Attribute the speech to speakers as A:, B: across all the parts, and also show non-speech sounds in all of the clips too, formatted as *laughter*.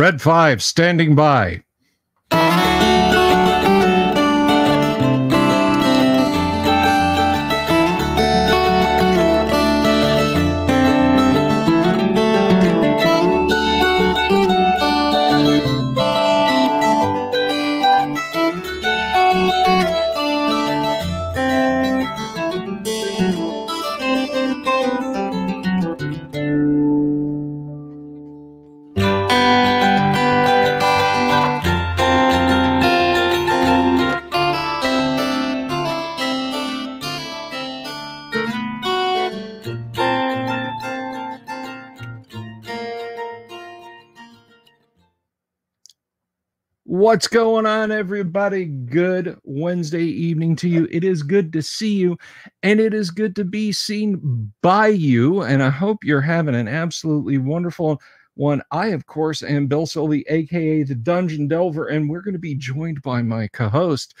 A: Red 5 standing by. What's going on, everybody? Good Wednesday evening to you. It is good to see you, and it is good to be seen by you. And I hope you're having an absolutely wonderful one. I, of course, am Bill Silvey, aka the Dungeon Delver, and we're going to be joined by my co host,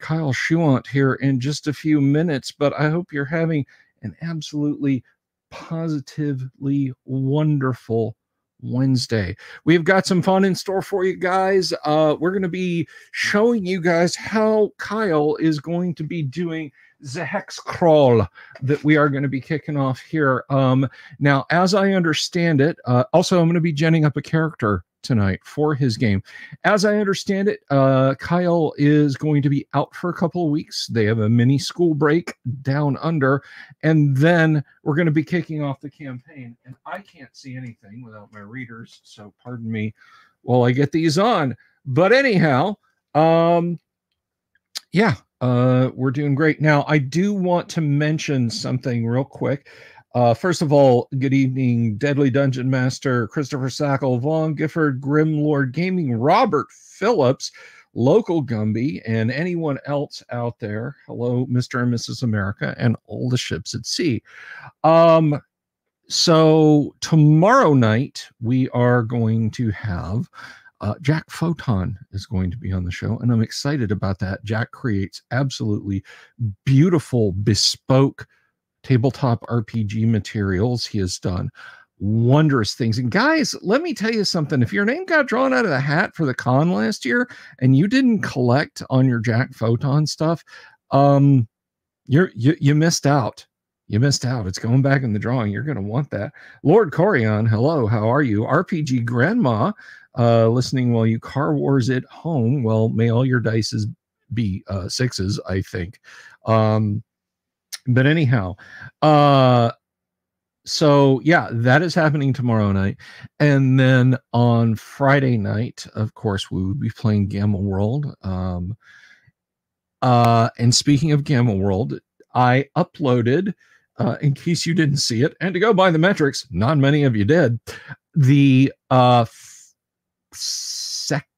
A: Kyle Schuant, here in just a few minutes. But I hope you're having an absolutely positively wonderful Wednesday. We've got some fun in store for you guys. Uh, we're going to be showing you guys how Kyle is going to be doing the hex crawl that we are going to be kicking off here. Um, now, as I understand it, uh, also I'm going to be genning up a character tonight for his game. As I understand it, uh, Kyle is going to be out for a couple of weeks. They have a mini school break down under, and then we're going to be kicking off the campaign. And I can't see anything without my readers, so pardon me while I get these on. But anyhow, um, yeah, uh, we're doing great. Now, I do want to mention something real quick. Uh, first of all, good evening, Deadly Dungeon Master Christopher Sackle, Vaughn Gifford, Grim Lord Gaming, Robert Phillips, Local Gumby, and anyone else out there. Hello, Mr. and Mrs. America, and all the ships at sea. Um, so tomorrow night we are going to have uh, Jack Photon is going to be on the show, and I'm excited about that. Jack creates absolutely beautiful, bespoke tabletop RPG materials. He has done wondrous things. And guys, let me tell you something. If your name got drawn out of the hat for the con last year and you didn't collect on your Jack Photon stuff, um, you're you, you missed out. You missed out. It's going back in the drawing. You're going to want that. Lord Corion, hello. How are you? RPG Grandma, uh, listening while you car wars at home. Well, may all your dices be uh, sixes, I think. Um, but anyhow, uh so yeah, that is happening tomorrow night. And then on Friday night, of course, we would be playing Gamma World. Um uh and speaking of Gamma World, I uploaded uh, in case you didn't see it, and to go by the metrics, not many of you did, the uh, f-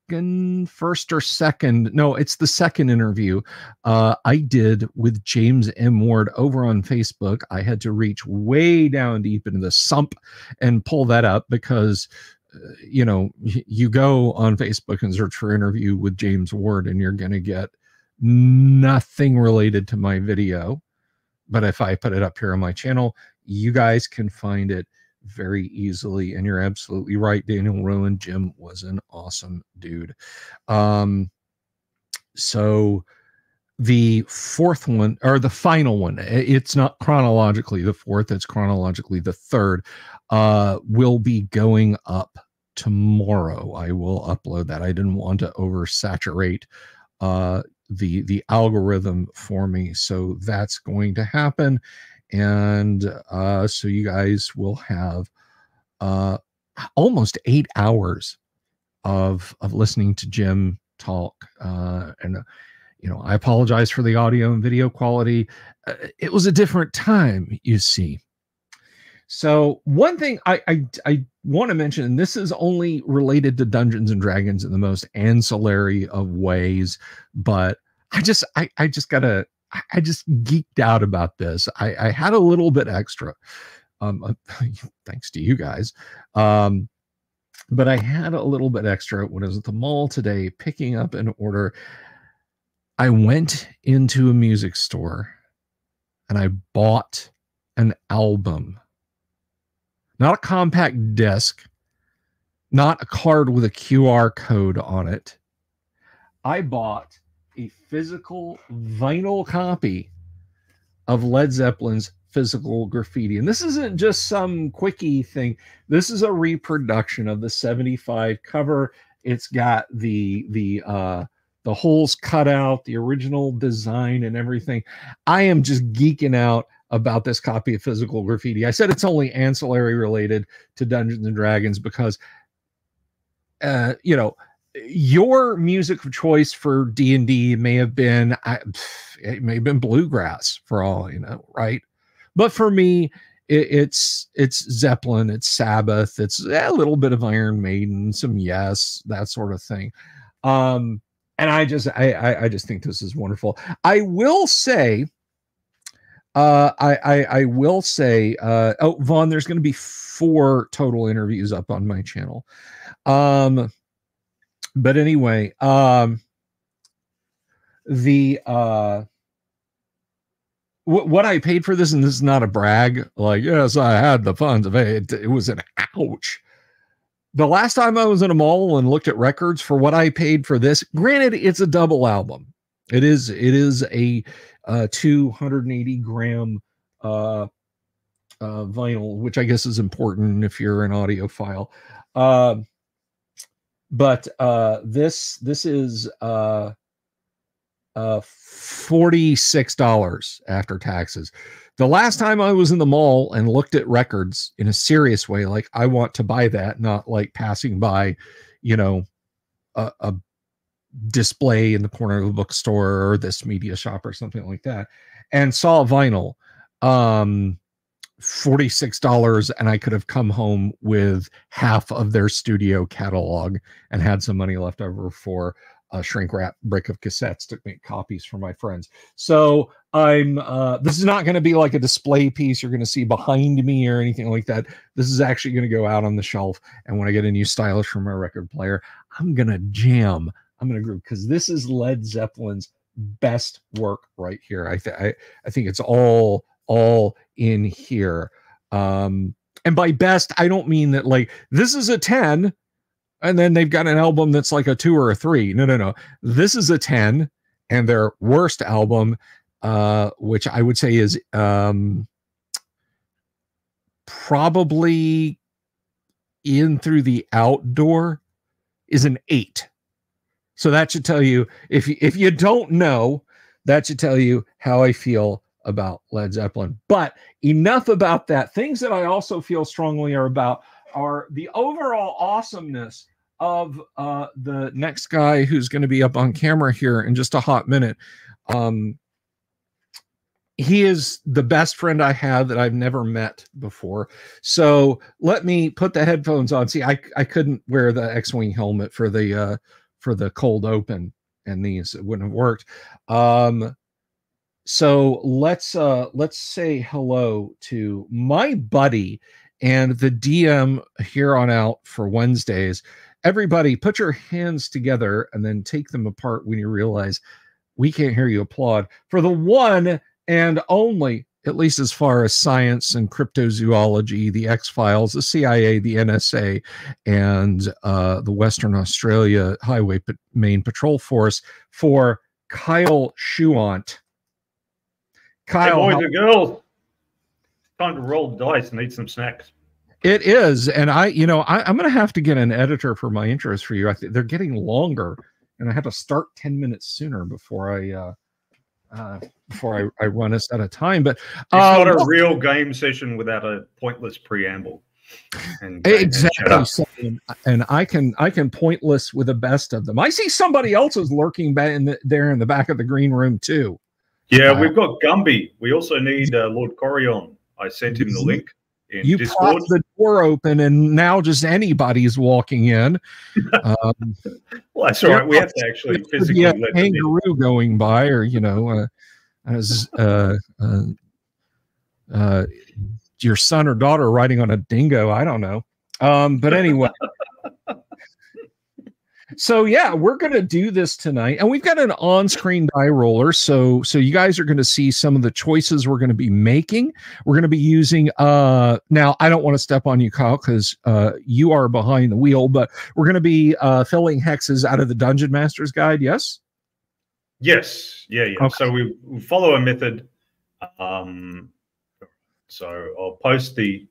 A: second, first or second, no, it's the second interview uh, I did with James M. Ward over on Facebook. I had to reach way down deep into the sump and pull that up because uh, you know you go on facebook and search for interview with james ward and you're going to get nothing related to my video but if i put it up here on my channel you guys can find it very easily. And you're absolutely right. Daniel Rowan, Jim was an awesome dude. Um, so the fourth one or the final one, it's not chronologically the fourth, it's chronologically the third, uh, will be going up tomorrow. I will upload that. I didn't want to oversaturate uh the the algorithm for me so that's going to happen and uh, so you guys will have uh, almost eight hours of of listening to Jim talk. Uh, and uh, you know, I apologize for the audio and video quality. Uh, it was a different time, you see. So one thing I I, I want to mention, and this is only related to Dungeons and Dragons in the most ancillary of ways, but I just I I just gotta I just geeked out about this. I, I had a little bit extra, um, *laughs* thanks to you guys. Um, but I had a little bit extra when I was at the mall today picking up an order. I went into a music store and I bought an album, not a compact disc, not a card with a QR code on it. I bought a physical vinyl copy of Led Zeppelin's physical graffiti. And this isn't just some quickie thing. This is a reproduction of the 75 cover. It's got the the uh the holes cut out, the original design and everything. I am just geeking out about this copy of physical graffiti. I said it's only ancillary related to Dungeons and Dragons because uh you know your music of choice for d&d may have been it may have been bluegrass for all you know right? But for me it, it's it's zeppelin it's sabbath it's a little bit of iron maiden some yes that sort of thing. Um and i just i i, I just think this is wonderful. I will say uh, I, I, I will say, uh, oh, Vaughn, there's going to be four total interviews up on my channel. Um, but anyway, um, the uh, what I paid for this, and this is not a brag. Like, yes, I had the funds it. It was an ouch. The last time I was in a mall and looked at records for what I paid for this, granted, it's a double album. It is it is a uh, 280 gram uh, uh, vinyl, which I guess is important if you're an audiophile. Uh, but uh, this this is uh, uh, $46 after taxes. The last time I was in the mall and looked at records in a serious way, like I want to buy that, not like passing by, you know, a, a display in the corner of the bookstore or this media shop or something like that, and saw vinyl. Um, $46 and I could have come home with half of their studio catalog and had some money left over for a shrink wrap brick of cassettes to make copies for my friends. So I'm uh this is not going to be like a display piece you're going to see behind me or anything like that. This is actually going to go out on the shelf and when I get a new stylus from my record player, I'm going to jam. I'm going to groove cuz this is Led Zeppelin's best work right here. I, th- I I think it's all all in here. Um, and by best, I don't mean that like this is a 10 and then they've got an album that's like a two or a three. No, no, no. This is a 10 and their worst album, uh, which I would say is um, probably in through the outdoor is an eight. So that should tell you if if you don't know, that should tell you how I feel about Led Zeppelin. But enough about that. Things that I also feel strongly are about are the overall awesomeness of uh, the next guy who's going to be up on camera here in just a hot minute. Um, he is the best friend I have that I've never met before. So let me put the headphones on. See, I, I couldn't wear the X-wing helmet for the uh, for the cold open, and these it wouldn't have worked. Um, so let's uh let's say hello to my buddy and the DM here on out for Wednesdays. Everybody, put your hands together and then take them apart when you realize we can't hear you applaud for the one and only, at least as far as science and cryptozoology, the X Files, the CIA, the NSA, and uh, the Western Australia Highway Main Patrol Force for Kyle Schuant.
B: Kyle, hey boys and girls, time to roll the dice and eat some snacks.
A: It is, and I, you know, I, am going to have to get an editor for my intros for you. I think they're getting longer, and I have to start ten minutes sooner before I, uh, uh, before I, I run us out of time. But
B: it's not a real game session without a pointless preamble.
A: And, exactly, and, and I can I can pointless with the best of them. I see somebody else is lurking back in the, there in the back of the green room too.
B: Yeah, uh, we've got Gumby. We also need uh, Lord Corion. I sent him the link. In
A: you Discord. the door open, and now just anybody's walking in. *laughs*
B: Um, well, that's all right. We have to actually physically
A: a kangaroo going by, or you know, uh, as uh, uh, uh, your son or daughter riding on a dingo. I don't know. Um, but anyway. *laughs* so yeah, we're gonna do this tonight, and we've got an on-screen die roller. So so you guys are gonna see some of the choices we're gonna be making. We're gonna be using uh now I don't want to step on you, Kyle, because uh you are behind the wheel, but we're gonna be uh filling hexes out of the Dungeon Master's Guide. Yes.
B: Yes. Yeah. Yeah. Okay. So we, we follow a method. Um. So I'll post the.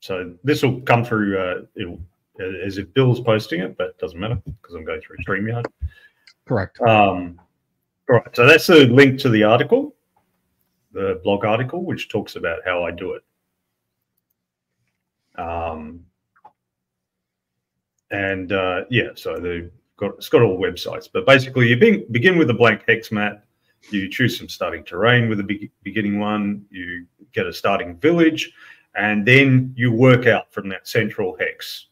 B: So this will come through. Uh, it'll as if Bill's posting it, but it doesn't matter because I'm going through StreamYard.
A: Correct.
B: Um, all right. So that's the link to the article, the blog article, which talks about how I do it. Um, and uh, yeah, so the got it's got all websites, but basically you be, begin with a blank hex map. You choose some starting terrain with a be beginning one. You get a starting village, and then you work out from that central hex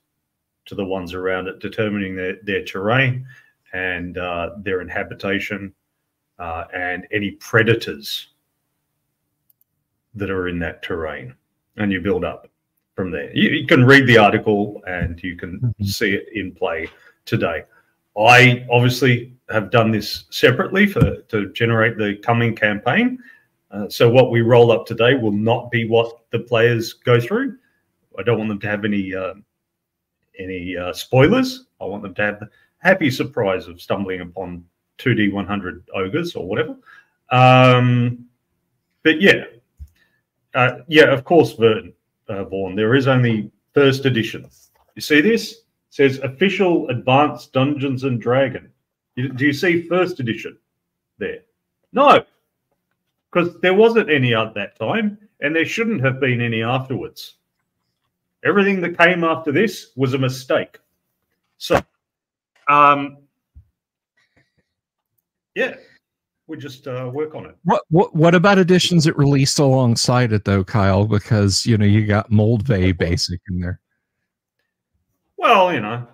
B: to the ones around it, determining their, their terrain and uh, their inhabitation uh, and any predators that are in that terrain. And you build up from there. You, you can read the article and you can mm-hmm. see it in play today. I obviously have done this separately for to generate the coming campaign. Uh, so what we roll up today will not be what the players go through. I don't want them to have any uh, any uh, spoilers. I want them to have the happy surprise of stumbling upon 2D 100 ogres or whatever. Um, but yeah, uh, yeah, of course, Vern, uh, there is only first edition. You see this? It says official advanced Dungeons and Dragon. Do you see first edition there? No, because there wasn't any at that time, and there shouldn't have been any afterwards. Everything that came after this was a mistake. So, um, yeah, we just uh, work on it.
A: What, what what about editions that released alongside it though, Kyle? Because you know you got Moldvay basic in there.
B: Well, you know,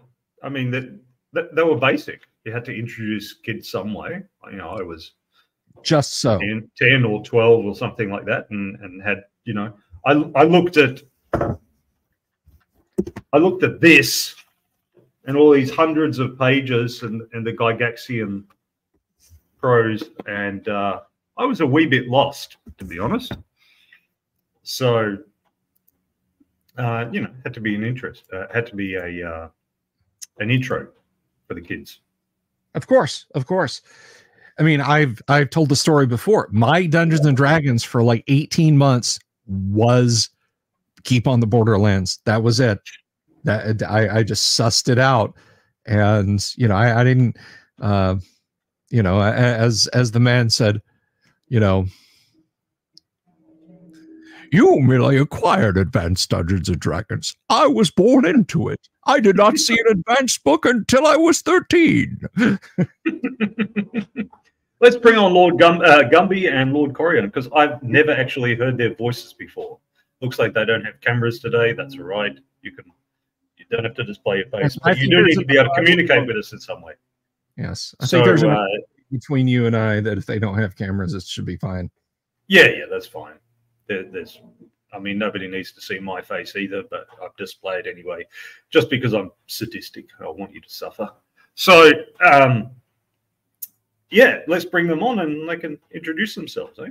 B: I mean that they, they were basic. You had to introduce kids some way. You know, I was
A: just so
B: 10, 10 or twelve or something like that, and and had you know, I I looked at I looked at this and all these hundreds of pages and, and the Gygaxian prose, and uh, I was a wee bit lost, to be honest. So, uh, you know, had to be an interest, uh, had to be a uh, an intro for the kids.
A: Of course, of course. I mean, I've I've told the story before. My Dungeons and Dragons for like 18 months was keep on the borderlands. That was it. That I, I just sussed it out, and you know I, I didn't, uh, you know, as as the man said, you know, you merely acquired Advanced Dungeons and Dragons. I was born into it. I did not see an advanced book until I was 13. *laughs*
B: Let's bring on Lord Gum, uh, Gumby and Lord Corian because I've never actually heard their voices before. Looks like they don't have cameras today. That's all right. You can you don't have to display your face, but you do need to be able to communicate with us in some way.
A: Yes, I so, think there's a uh, between you and I that if they don't have cameras, it should be fine.
B: Yeah, yeah, that's fine. There, there's, I mean, nobody needs to see my face either, but I've displayed anyway, just because I'm sadistic. I want you to suffer. So, um, yeah, let's bring them on and they can introduce themselves. Eh?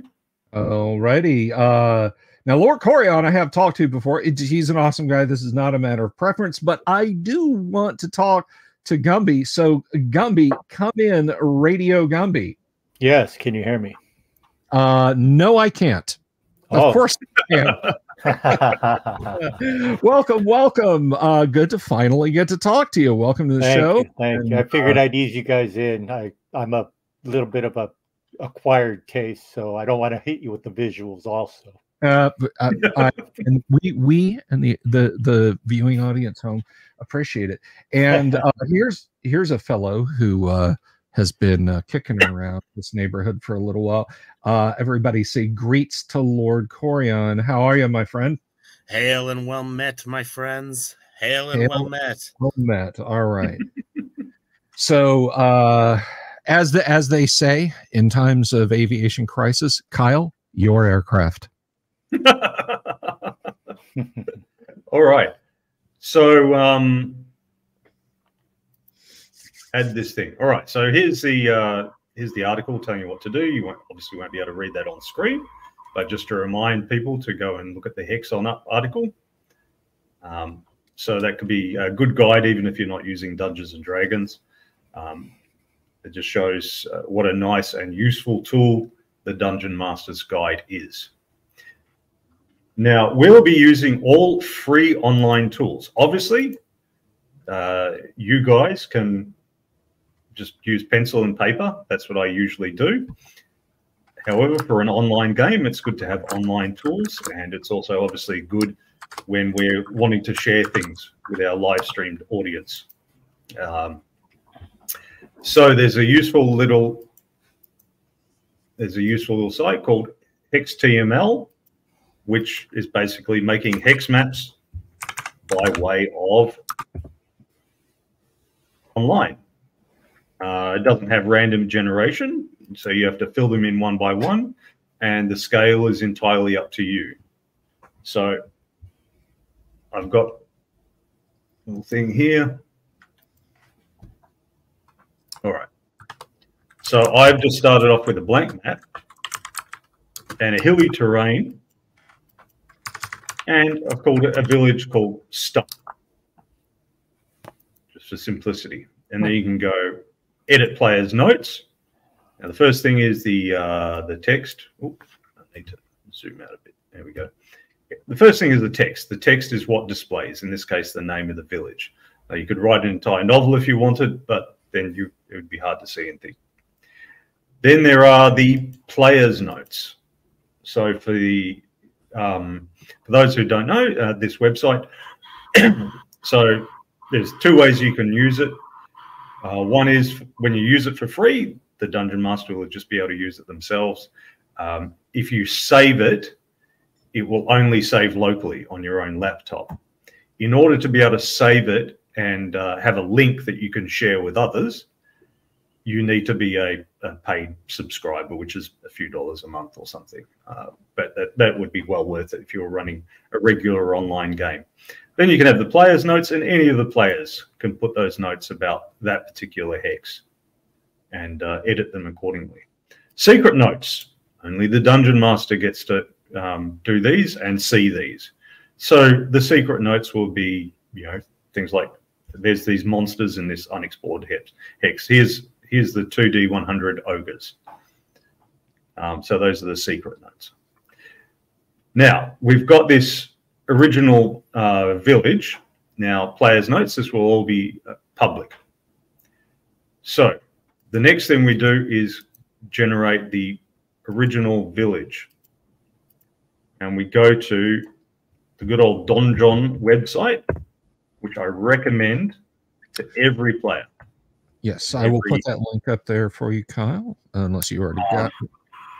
A: Alrighty. Uh, now, Lord Corian, I have talked to before. It, he's an awesome guy. This is not a matter of preference, but I do want to talk to Gumby. So, Gumby, come in, Radio Gumby.
C: Yes. Can you hear me?
A: Uh, no, I can't. Oh. Of course I can. *laughs* *laughs* welcome, welcome. Uh, good to finally get to talk to you. Welcome to the
C: thank
A: show.
C: You, thank and, you. I figured uh, I'd ease you guys in. I, I'm a little bit of a acquired taste, so I don't want to hit you with the visuals also.
A: Uh, I, I, and we we and the the the viewing audience home appreciate it. And uh, here's here's a fellow who uh, has been uh, kicking around this neighborhood for a little while. Uh, everybody say greets to Lord Corion. How are you, my friend?
D: Hail and well met, my friends. Hail and Hail well met.
A: Well met. All right. *laughs* so uh, as the as they say in times of aviation crisis, Kyle, your aircraft. *laughs*
B: All right. So, um, add this thing. All right, so here's the uh, here's the article telling you what to do. You won't, obviously won't be able to read that on screen, but just to remind people to go and look at the Hex on Up article. Um, so that could be a good guide, even if you're not using Dungeons and Dragons. Um, it just shows uh, what a nice and useful tool the Dungeon Master's Guide is. Now, we'll be using all free online tools. Obviously, uh, you guys can just use pencil and paper. That's what I usually do. However, for an online game, it's good to have online tools, and it's also obviously good when we're wanting to share things with our live streamed audience. Um, so there's a useful little there's a useful little site called HexTML, which is basically making hex maps by way of online. Uh, it doesn't have random generation, so you have to fill them in one by one, and the scale is entirely up to you. So I've got a little thing here. All right. So I've just started off with a blank map and a hilly terrain, and I've called it a village called Stuff, just for simplicity. And then you can go edit player's notes. Now the first thing is the uh, the text. Oops, I need to zoom out a bit. There we go. The first thing is the text. The text is what displays. In this case, the name of the village. Now you could write an entire novel if you wanted, but then you it would be hard to see anything. Then there are the player's notes. So for the um, for those who don't know uh, this website, *clears throat* so there's two ways you can use it. Uh, one is when you use it for free, the dungeon master will just be able to use it themselves. Um, if you save it, it will only save locally on your own laptop. In order to be able to save it and uh, have a link that you can share with others, you need to be a, a, paid subscriber, which is a few dollars a month or something. Uh, but that, that would be well worth it if you were running a regular online game. Then you can have the players' notes, and any of the players can put those notes about that particular hex and uh, edit them accordingly. Secret notes only the dungeon master gets to um, do these and see these. So the secret notes will be, you know, things like there's these monsters in this unexplored hex. Here's here's the 2D 100 ogres. Um, so those are the secret notes. Now we've got this original uh, village. Now, players' notes, this will all be uh, public. So the next thing we do is generate the original village. And we go to the good old Donjon website, which I recommend to every player.
A: Yes, I will put that link up there for you, Kyle, unless you already got it.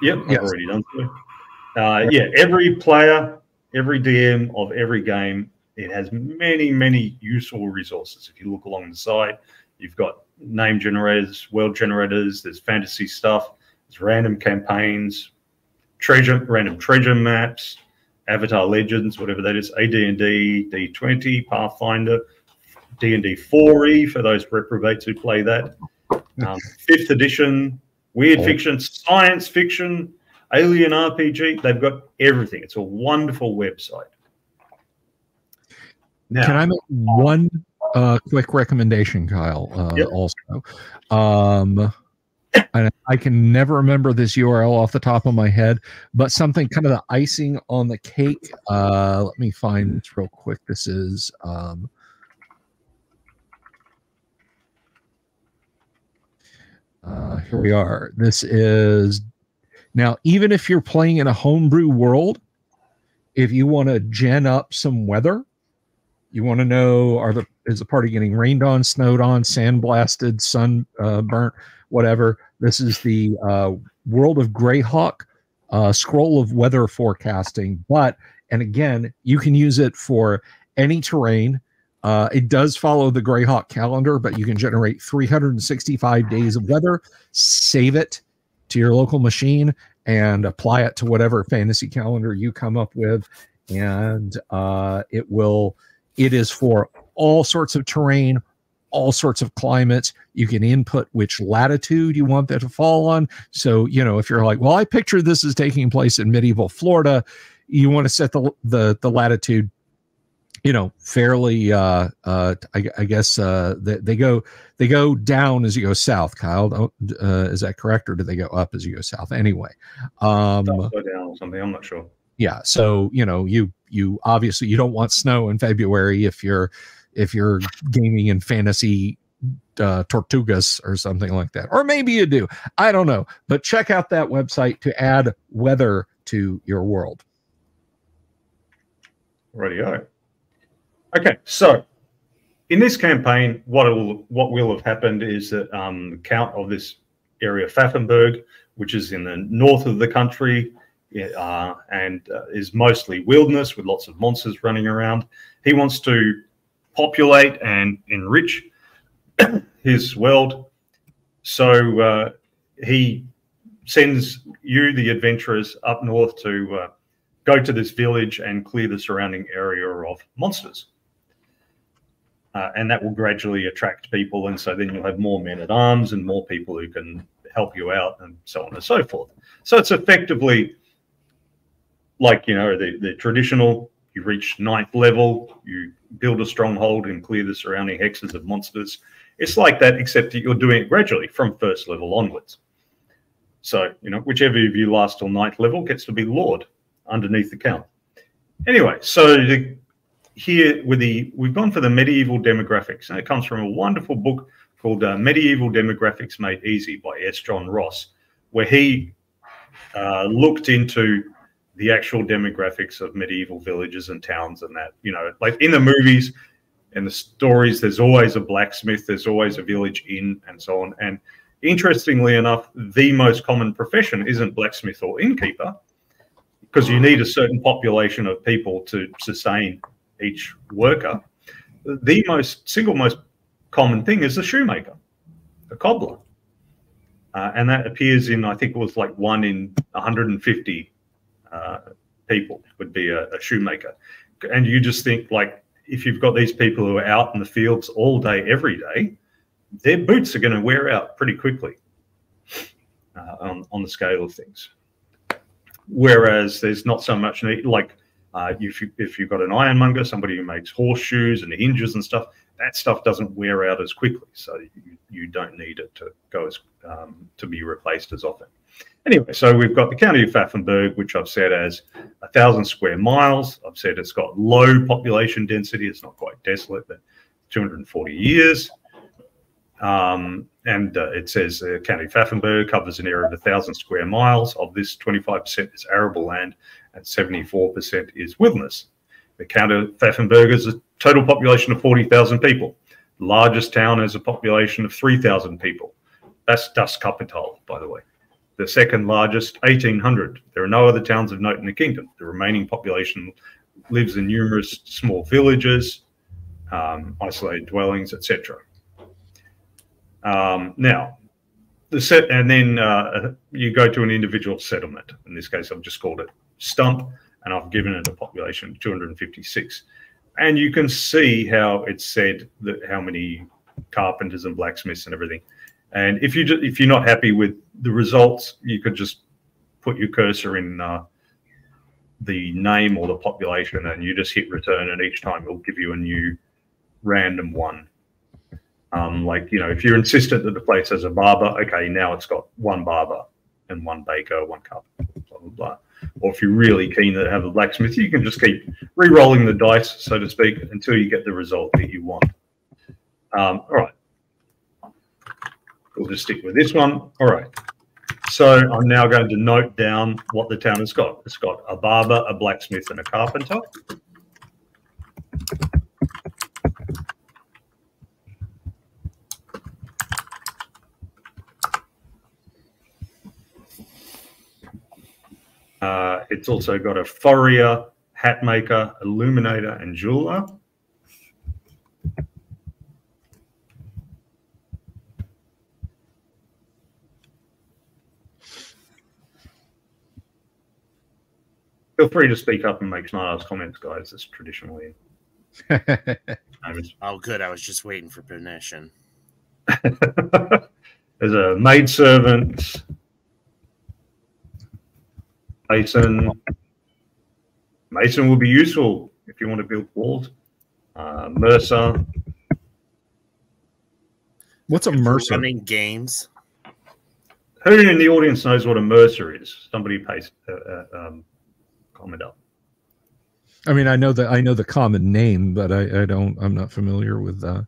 B: Yep, yes. I've already done so. Uh, yeah, every player every DM of every game, it has many, many useful resources. If you look along the side, you've got name generators, world generators, there's fantasy stuff, there's random campaigns, treasure, random treasure maps, Avatar Legends, whatever that is, AD&D, D20, Pathfinder, D&D 4e for those reprobates who play that, um, fifth edition, weird fiction, science fiction, Alien RPG, they've got everything. It's a wonderful website.
A: Now, Can I make one uh, quick recommendation, Kyle? Uh, yep. Also, um, and I can never remember this URL off the top of my head, but something kind of the icing on the cake. Uh, let me find this real quick. This is. Um, uh, here we are. This is now, even if you're playing in a homebrew world, if you want to gen up some weather, you want to know are the is the party getting rained on, snowed on, sandblasted, sun uh, burnt, whatever. This is the uh, World of Greyhawk uh, scroll of weather forecasting. But and again, you can use it for any terrain. Uh, it does follow the Greyhawk calendar, but you can generate 365 days of weather, save it, to your local machine and apply it to whatever fantasy calendar you come up with and uh, it will it is for all sorts of terrain all sorts of climates. You can input which latitude you want that to fall on. So, you know, if you're like, well, I picture this as taking place in medieval Florida, you want to set the the, the latitude you know fairly uh uh i, I guess uh they, they, go they go down as you go south kyle. Uh, is that correct or do they go up as you go south? Anyway um
B: go down something i'm not sure.
A: Yeah so you know you you obviously you don't want snow in february if you're if you're gaming in fantasy uh, tortugas or something like that or maybe you do i don't know but check out that website to add weather to your world.
B: Radio Okay, so in this campaign, what will what will have happened is that um, count of this area, Pfaffenberg, which is in the north of the country, uh, and uh, is mostly wilderness with lots of monsters running around. He wants to populate and enrich *coughs* his world, so uh, he sends you, the adventurers, up north to uh, go to this village and clear the surrounding area of monsters uh, and that will gradually attract people. And so then you'll have more men at arms and more people who can help you out, and so on and so forth. So it's effectively like you know the, the traditional. You reach ninth level, you build a stronghold and clear the surrounding hexes of monsters. It's like that, except that you're doing it gradually from first level onwards. So, you know, whichever of you last till ninth level gets to be Lord underneath the count. Anyway, so the here with the we've gone for the medieval demographics, and it comes from a wonderful book called uh, Medieval Demographics Made Easy by S. John Ross, where he uh, looked into the actual demographics of medieval villages and towns and that you know like in the movies and the stories there's always a blacksmith there's always a village inn and so on and interestingly enough the most common profession isn't blacksmith or innkeeper because you need a certain population of people to sustain each worker, the most single most common thing is a shoemaker, a cobbler. Uh, and that appears in, I think it was like one in 150 uh, people would be a, a, shoemaker. And you just think, like, if you've got these people who are out in the fields all day, every day, their boots are going to wear out pretty quickly uh, on, on the scale of things. Whereas there's not so much need, like, uh, if, you, if you've got an ironmonger, somebody who makes horseshoes and hinges and stuff, that stuff doesn't wear out as quickly. So you, you don't need it to go as um, to be replaced as often. Anyway, so we've got the county of Pfaffenberg, which I've said as a thousand square miles. I've said it's got low population density. It's not quite desolate, but 240 years. Um, and uh, it says uh, County Pfaffenberg covers an area of a thousand square miles. Of this, 25% is arable land and 74% is wilderness. The county of Pfaffenberg has a total population of 40,000 people. The largest town has a population of 3,000 people. That's Das Kapital, by the way. The second largest, 1,800. There are no other towns of note in the kingdom. The remaining population lives in numerous small villages, um, isolated dwellings, etc. Um, now, the set, and then uh, you go to an individual settlement. In this case, I've just called it Stump, and I've given it a population of 256. And you can see how it said that how many carpenters and blacksmiths and everything. And if you just, if you're not happy with the results, you could just put your cursor in uh, the name or the population, and you just hit return, and each time it'll give you a new random one. Um, like you know, if you're insistent that the place has a barber, okay, now it's got one barber and one baker, one carpenter, blah blah blah. Or if you're really keen to have a blacksmith, you can just keep re-rolling the dice, so to speak, until you get the result that you want. Um, all right. We'll just stick with this one. All right. So I'm now going to note down what the town has got. It's got a barber, a blacksmith, and a carpenter. Uh, it's also got a furrier, hat maker, illuminator, and jeweler. Feel free to speak up and make smart ass comments, guys. It's traditionally *laughs*
D: Oh, good. I was just waiting for permission. *laughs*
B: There's a maid servant, Mason. Mason will be useful if you want to build walls. Uh, Mercer.
A: What's a mercer?
D: Running games.
B: Who in the audience knows what a Mercer is? Somebody pays uh, uh, um, comment up.
A: I mean, I know that I know the common name, but I, I don't. I'm not familiar with uh,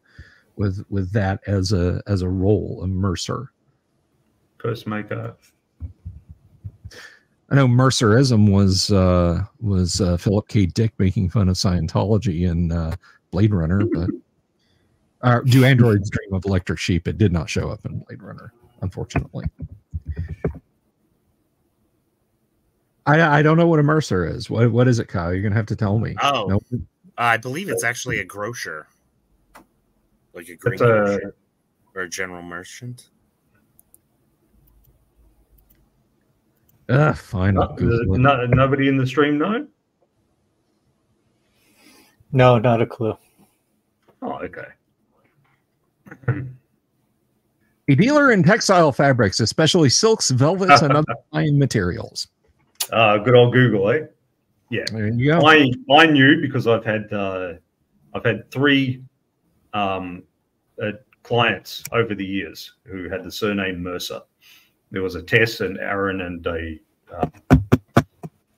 A: with with that as a as a role, a mercer.
B: Purse maker.
A: I know mercerism was uh, was uh, Philip K. Dick making fun of Scientology in uh, Blade Runner, but uh, do androids dream of electric sheep? It did not show up in Blade Runner, unfortunately. I I don't know what a mercer is. What what is it, Kyle? You're gonna have to tell me.
D: Oh,
A: Nope.
D: I believe it's actually a grocer, like a green
B: a,
D: grocer or a general merchant.
A: Ah, fine. I'll
B: no,
A: Google it.
B: no- nobody in the stream know?
C: No, not a clue.
B: Oh, okay.
A: A dealer in textile fabrics, especially silks, velvets, and other *laughs* fine materials.
B: Uh, good old Google, eh?
A: There you go.
B: I I knew because I've had uh, I've had three um, uh, clients over the years who had the surname Mercer. There was a Tess, and Aaron, and a um,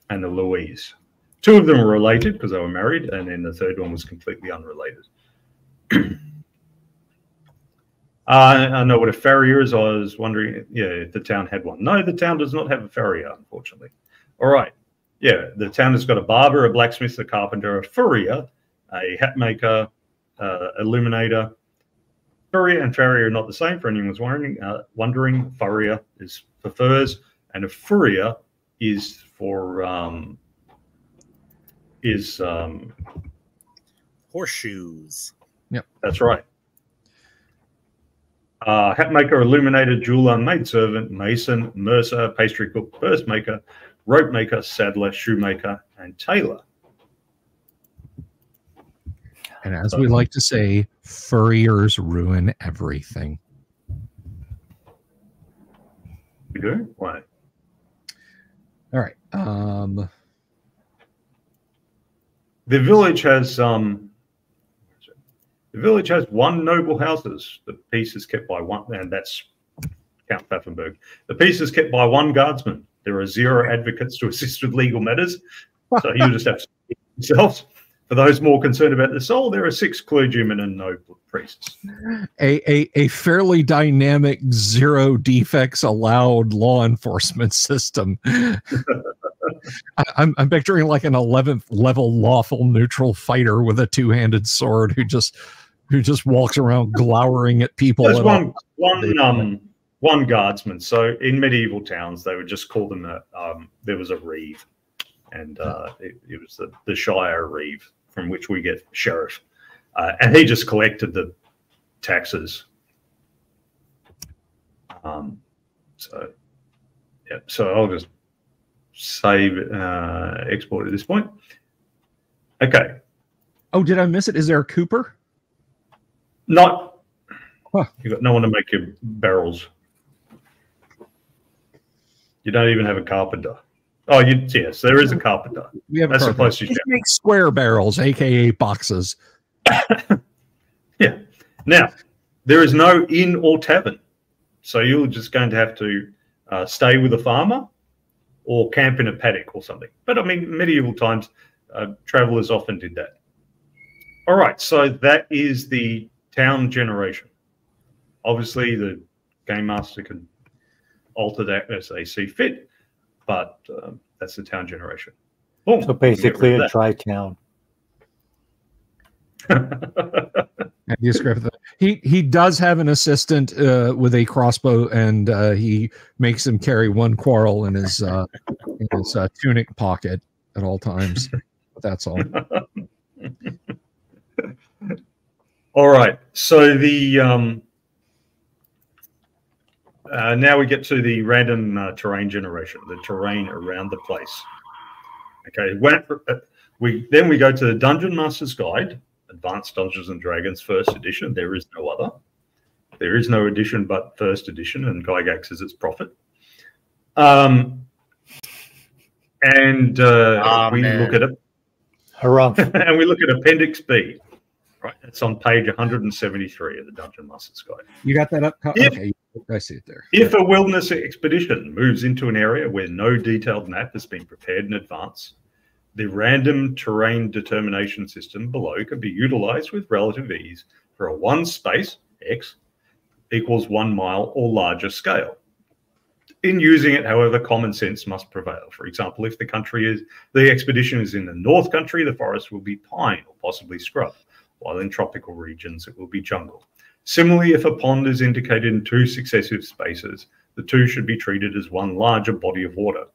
B: and a Louise. Two of them were related because they were married, and then the third one was completely unrelated. *clears throat* Uh, I know what a farrier is. I was wondering, yeah, if the town had one. No, the town does not have a farrier, unfortunately. All right. Yeah, the town has got a barber, a blacksmith, a carpenter, a furrier, a hat maker, uh, illuminator. Furrier and farrier are not the same. For anyone who's wondering, uh, wondering, furrier is for furs, and a furrier is for um, is um,
D: Horseshoes.
B: Yep, that's right. Uh, hat maker, illuminator, jeweler, maidservant, mason, mercer, pastry cook, purse maker, rope maker, saddler, shoemaker, and tailor.
A: And as we like to say, furriers ruin everything.
B: You do? Why?
A: All right. Um,
B: The village has um, the village has one noble houses. The peace is kept by one, and that's Count Pfaffenberg. The peace is kept by one guardsman. There are zero advocates to *laughs* assist with legal matters, so you just have to speak for those more concerned about the soul, there are six clergymen and no priests.
A: a, a a fairly dynamic zero defects allowed law enforcement *laughs* system. I, I'm I'm picturing like an eleventh level lawful neutral fighter with a two handed sword who just who just walks around *laughs* glowering at people.
B: There's
A: at
B: one one um one guardsman. So in medieval towns, they would just call them a um, there was a reeve, and uh, it, it was the, the shire reeve from which we get sheriff, uh, and he just collected the taxes. Um, so yeah, so I'll just save uh, export at this point. Okay,
A: Oh, did I miss it? Is there a Cooper?
B: not
A: Huh.
B: you got no one to make your barrels. You don't even have a carpenter. Oh, you yes, there is a carpenter.
A: We have a
B: That's the
A: carpenter.
B: closest you
A: He makes square barrels, aka boxes. *laughs*
B: Yeah. Now, there is no inn or tavern, so you're just going to have to uh, stay with a farmer or camp in a paddock or something. But I mean, medieval times, uh, travelers often did that. All right, so that is the town generation. Obviously, the game master can alter that as they see fit, but um, that's the town generation. Boom.
C: So basically, a
B: Get
C: dry town.
B: rid of that.
A: And you. He he does have an assistant uh, with a crossbow, and uh, he makes him carry one quarrel in his uh, in his uh, tunic pocket at all times. But *laughs* that's all.
B: All right. So the um, uh, now we get to the random uh, terrain generation, the terrain around the place. Okay. When, uh, we then we go to the Dungeon Master's Guide, Advanced Dungeons and Dragons First Edition. There is no other. There is no edition but First Edition, and Gygax is its prophet. Um, and uh, we
D: Amen.
B: look at it,
C: Harumph. *laughs*
B: and we look at Appendix B. Right, it's on page 173 of the Dungeon Master's Guide.
A: You got that up?
B: If-
A: Okay, I see it there.
B: If a wilderness expedition moves into an area where no detailed map has been prepared in advance, the random terrain determination system below can be utilized with relative ease for a one space x equals one mile or larger scale. In using it, however, common sense must prevail. For example, if the country is the expedition is in the North Country, the forest will be pine or possibly scrub, while in tropical regions it will be jungle. Similarly, if a pond is indicated in two successive spaces, the two should be treated as one larger body of water.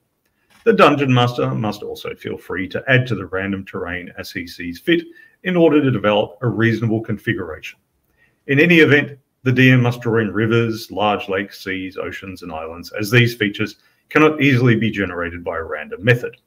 B: The dungeon master must also feel free to add to the random terrain as he sees fit in order to develop a reasonable configuration. In any event, the DM must draw in rivers, large lakes, seas, oceans, and islands, as these features cannot easily be generated by a random method.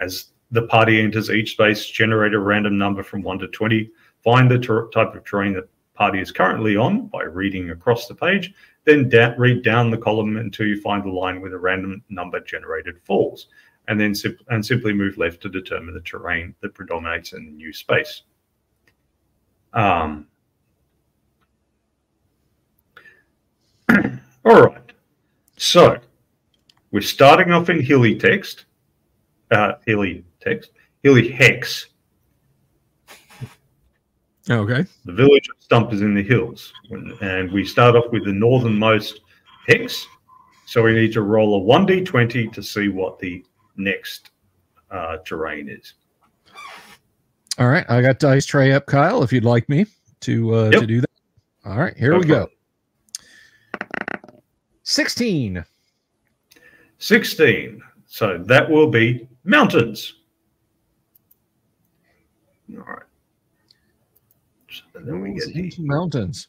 B: As the party enters each space, generate a random number from 1 to 20, find the type of terrain the party is currently on by reading across the page, then da- read down the column until you find the line where the random number generated falls, and then sim- and simply move left to determine the terrain that predominates in the new space. Um, *clears throat* all right, so we're starting off in hilly text, uh, hilly text, hilly hex.
A: Okay.
B: The village of Stump is in the hills, and we start off with the northernmost hex. So we need to roll a 1d20 to see what the next uh, terrain is.
A: All right. I got dice tray up, Kyle. If you'd like me to uh,
B: Yep.
A: to do that. All right. Here we go. Sixteen.
B: 16. So that will be mountains. All right. So then we get the
A: into mountains.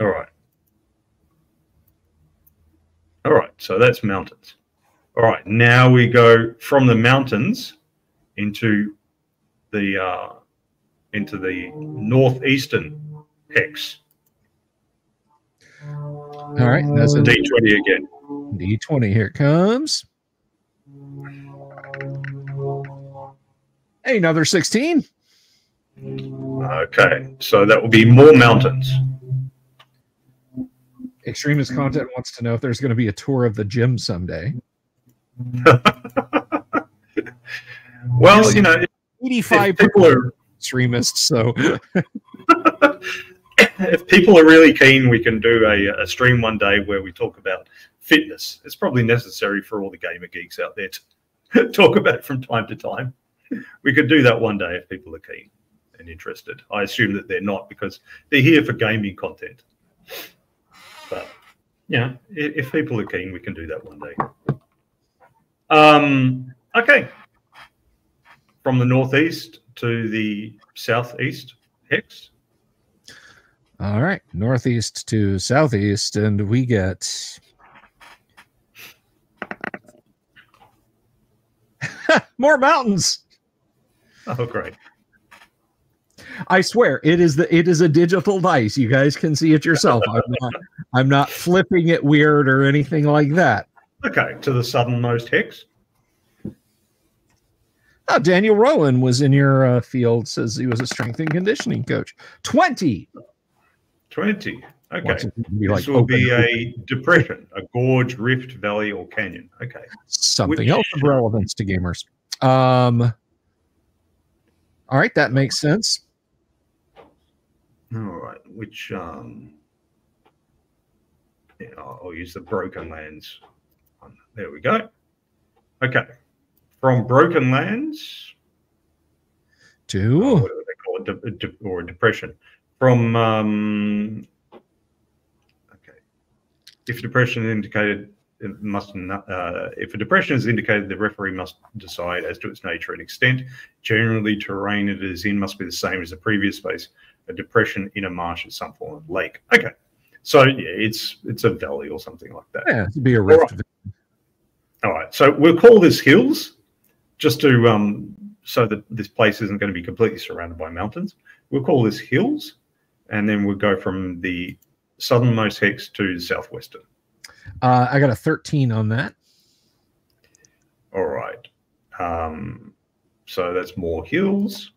B: All right. All right. So that's mountains. All right. Now we go from the mountains into the uh, into the northeastern hex.
A: All right. That's a
B: D twenty again.
A: D twenty. Here it comes. Another sixteen.
B: Okay. So that will be more mountains.
A: Extremist content wants to know if there's going to be a tour of the gym someday. *laughs*
B: Well, you know,
A: Eighty-five
B: people are
A: extremists. So *laughs*
B: if people are really keen, we can do a, a stream one day where we talk about fitness. It's probably necessary for all the gamer geeks out there to *laughs* talk about it from time to time. We could do that one day if people are keen and interested. I assume that they're not because they're here for gaming content. But yeah, i- if people are keen, we can do that one day. Um, okay. From the northeast to the southeast hex.
A: all right, northeast to southeast, and we get *laughs* more mountains. *laughs*
B: Oh, great.
A: I swear it is the it is a digital dice. You guys can see it yourself. I'm *laughs* not I'm not flipping it weird or anything like that.
B: Okay, to the southernmost hex.
A: Oh, Daniel Rowan was in your uh, field. Says he was a strength and conditioning coach. Twenty.
B: 20. Okay.
A: Wants it to be
B: this
A: like
B: will be a depression, a gorge, rift, valley, or canyon. Okay.
A: something
B: which-
A: else of relevance to gamers. Um. All right, that makes sense.
B: All right. Which, um, yeah, I'll, I'll use the broken lands. one. There we go. Okay. From broken lands, whatever they call it, de- de- or depression. From, um, okay. If depression indicated, must not, uh, if a depression is indicated, the referee must decide as to its nature and extent. Generally, terrain it is in must be the same as the previous space. A depression in a marsh is some form of lake. Okay, so yeah, it's it's a valley or something like that.
A: Yeah, it'd be a rift.
B: All right, so we'll call this hills. just to um, so that this place isn't going to be completely surrounded by mountains, we'll call this hills, and then we'll go from the southernmost hex to the southwestern.
A: Uh, I got a 13 on that.
B: All right. Um, so that's more hills.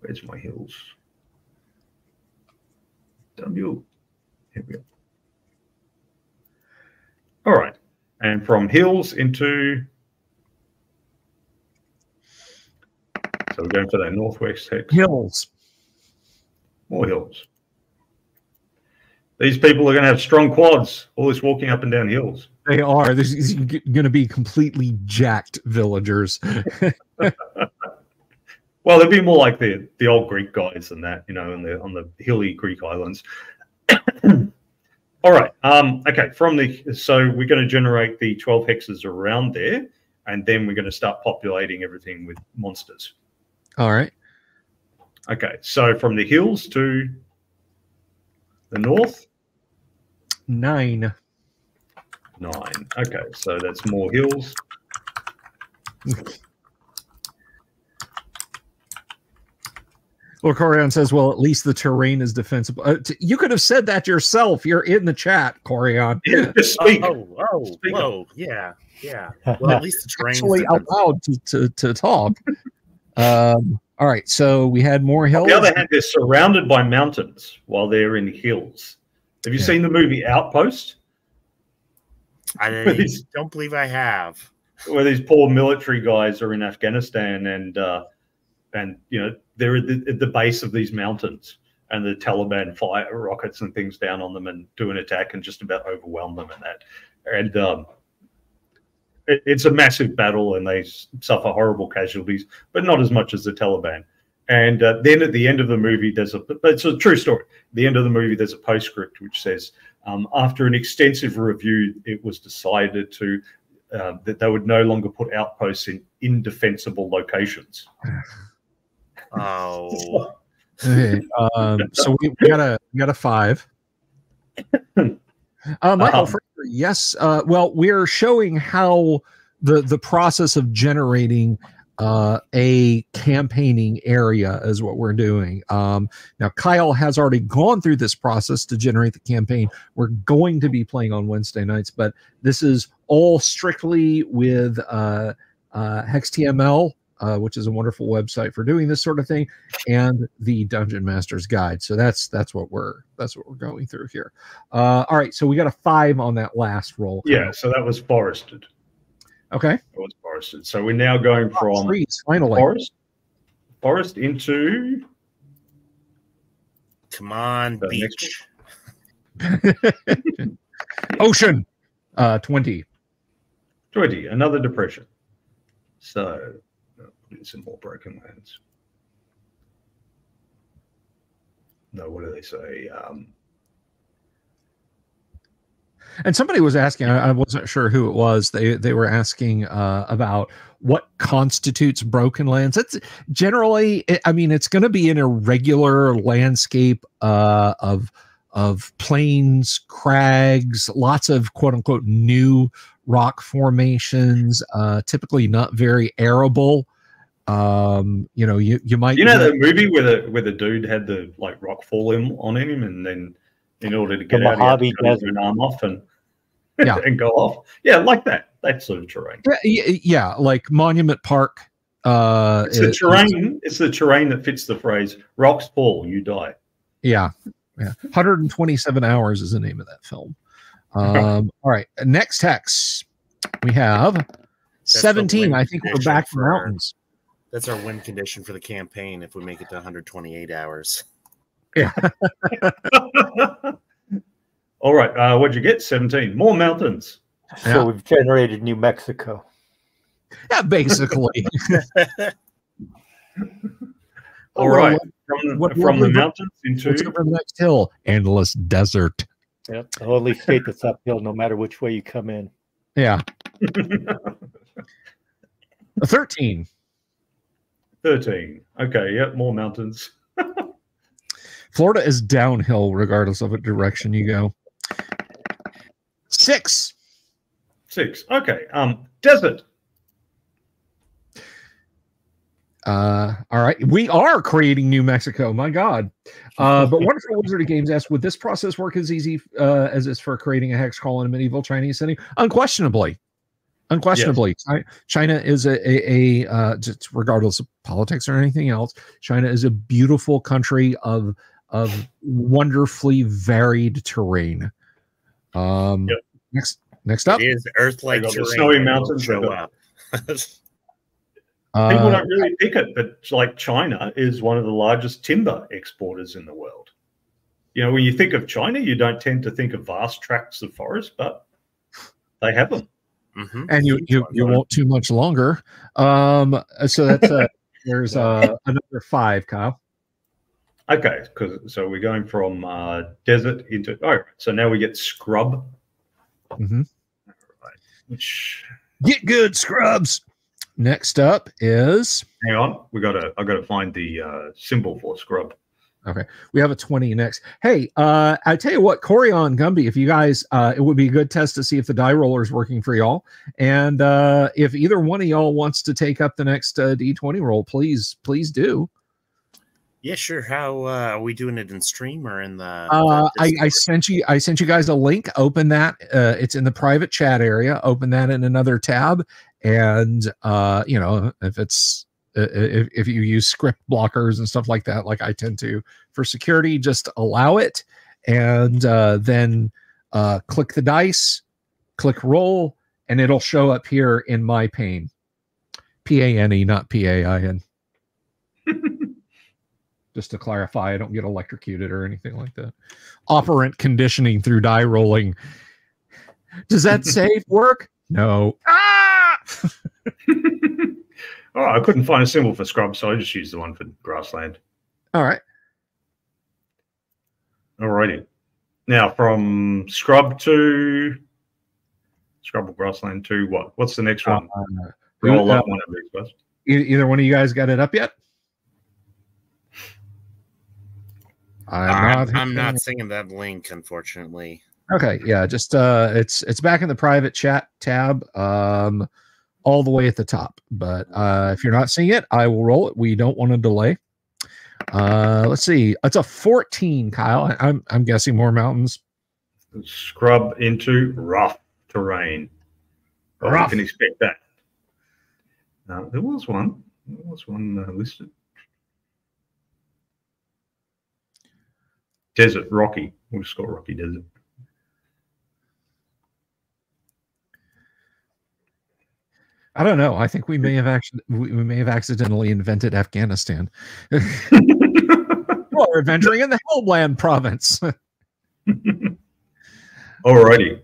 B: Where's my hills? W. Here we go. All right. And from hills into. So we're going for that northwest hex.
A: Hills.
B: More hills. These people are going to have strong quads. All this walking up and down hills.
A: They are. This is going to be completely jacked villagers. *laughs*
B: Well, they'd be more like the the old Greek guys than that, you know, on the on the hilly Greek islands. *coughs* All right. Um, okay. From the so we're going to generate the twelve hexes around there, and then we're going to start populating everything with monsters.
A: All right.
B: Okay. So from the hills to the north,
A: Nine.
B: nine. Okay. So that's more hills.
A: Well, Corian says, well, at least the terrain is defensible. Uh, t- you could have said that yourself. You're in the chat, Corian.
B: Yeah, just speak.
D: Oh, oh,
B: Speak
D: whoa, yeah, yeah. *laughs* Well, at least the train.
A: Actually, out loud to, to, to talk. *laughs* um, all right. So we had more
B: On
A: hills.
B: the other hand, they're surrounded by mountains while they're in hills. Have you
A: Yeah.
B: seen the movie Outpost?
D: I *laughs*
B: Please.
D: don't believe I have.
B: where these poor military guys are in Afghanistan and uh, and you know they're at the, at the base of these mountains and the Taliban fire rockets and things down on them and do an attack and just about overwhelm them and that and um, it, it's a massive battle and they suffer horrible casualties but not as much as the Taliban and uh, then at the end of the movie there's a it's a true story at the end of the movie there's a postscript which says um, after an extensive review it was decided to uh, that they would no longer put outposts in indefensible locations. *laughs*
D: Oh,
A: Okay, um, so we, we got a we got a five. *laughs* Uh, Michael,
B: Um,
A: Fraser, yes. Uh, well, we're showing how the the process of generating uh, a campaigning area is what we're doing. Um, now, Kyle has already gone through this process to generate the campaign. We're going to be playing on Wednesday nights, but this is all strictly with uh, uh, HexTML, uh, which is a wonderful website for doing this sort of thing, and the Dungeon Master's Guide. So that's that's what we're that's what we're going through here. Uh, all right, so we got a five on that last roll.
B: Yeah, so that was forested.
A: Okay.
B: It was forested. So we're now going from
A: Trees, finally.
B: forest, forest into
D: come on,
B: The
D: beach. *laughs*
A: Ocean. Uh, twenty.
B: twenty. Another depression. So put in some more broken lands. No, what do they say? Um,
A: And somebody was asking, I wasn't sure who it was. They they were asking uh, about what constitutes broken lands. It's generally, I mean, it's going to be an irregular landscape uh, of of plains, crags, lots of quote unquote new rock formations. Uh, typically not very arable. Um, you know, you you might
B: you know the movie where the where the dude had the like rock fall in on him, and then in order to get
C: The
B: out, he had to
C: Mojave
B: cut his
C: Desert.
B: own arm off and *laughs*
A: Yeah.
B: and go off. Yeah, like that. That sort of terrain.
A: yeah, yeah, yeah, like Monument Park. Uh,
B: It's the
A: is-
B: terrain. It's the terrain that fits the phrase "rocks fall, you die."
A: Yeah. Yeah. 127 hours is the name of that film. Um, *laughs* all right. Next hex. We have
D: the
A: 17. I think we're back to
D: for-
A: mountains.
D: That's our win condition for the campaign if we make it to 128 hours. Yeah. *laughs*
B: All right. Uh, what'd you get? Seventeen. More mountains.
C: So
A: Yeah.
C: we've generated New Mexico.
A: Yeah, basically. *laughs* *laughs*
B: All right.
A: well,
B: right. From,
A: what-
B: from the
A: what-
B: mountains
A: What's
B: into
A: over the next hill? Endless desert.
C: Yep. The only state that's uphill no matter which way you come in.
A: Yeah. 13.
B: 13. Okay, yep, more mountains.
A: Florida is downhill regardless of what direction you go. Six.
B: Six. Okay. Um, desert.
A: Uh, all right. We are creating New Mexico. My God. Uh, but *laughs* Wonderful Wizard of Games asked Would this process work as easy uh, as it's for creating a hex crawl in a medieval Chinese setting? Unquestionably unquestionably, Chi- China is a, a, a uh, just regardless of politics or anything else. China is a beautiful country of of wonderfully varied terrain. Um,
B: Yep.
A: next, next up,
D: It is Earth-like
B: They got the
D: terrain.
B: snowy mountains,
D: show
B: they got-
D: up.
B: People
A: uh,
B: don't really pick it, but like China is one of the largest timber exporters in the world. You know, when you think of China, you don't tend to think of vast tracts of forest, but they have them.
D: Mhm.
A: and you you, you won't too much longer. Um, so that's uh, *laughs* there's uh, another five, Kyle.
B: Okay, because so we're going from uh, desert into oh, so now we get scrub,
A: hmm
B: which
A: Get good, scrubs. Next up is
B: hang on, we got to I got to find the uh, symbol for scrub.
A: We have a 20 next. Hey, uh, I tell you what, Corion Gumby, if you guys, uh, it would be a good test to see if the die roller is working for y'all. And uh, if either one of y'all wants to take up the next uh, D20 roll, please, please do.
D: Yeah, sure. How uh, are we doing it in stream or in the?
A: Uh,
D: the
A: I, I sent you I sent you guys a link. Open that. Uh, it's in the private chat area. Open that in another tab, and uh, you know if it's if, if you use script blockers and stuff like that, like I tend to for security, just allow it, and uh, then uh, click the dice, click roll, and it'll show up here in my pane. P A N E, not P A I N. *laughs* Just to clarify, I don't get electrocuted or anything like that. Operant conditioning through die rolling. Does that *laughs* save work? No. Ah! *laughs*
B: oh, I couldn't find a symbol for scrub, so I just used the one for grassland.
A: All right.
B: Alrighty. Now from scrub to scrub or grassland to what? What's the next one?
A: Uh,
B: Roll
A: uh,
B: one of these guys.
A: either one of you guys got it up yet? I'm
D: I'm,
A: not.
D: I'm not seeing that link, unfortunately.
A: Okay, yeah, just uh it's it's back in the private chat tab um all the way at the top. But uh if you're not seeing it, I will roll it. We don't want to delay. Uh let's see. It's a 14, Kyle. I, I'm I'm guessing more mountains.
B: Scrub into rough terrain. Oh,
A: Rough.
B: You can expect that. Uh, there was one. There was one uh, listed. Desert, rocky. We've just it rocky desert.
A: I don't know. I think we may have actually we, may have accidentally invented Afghanistan. *laughs* We're adventuring in the Helmand province. *laughs*
B: Alrighty.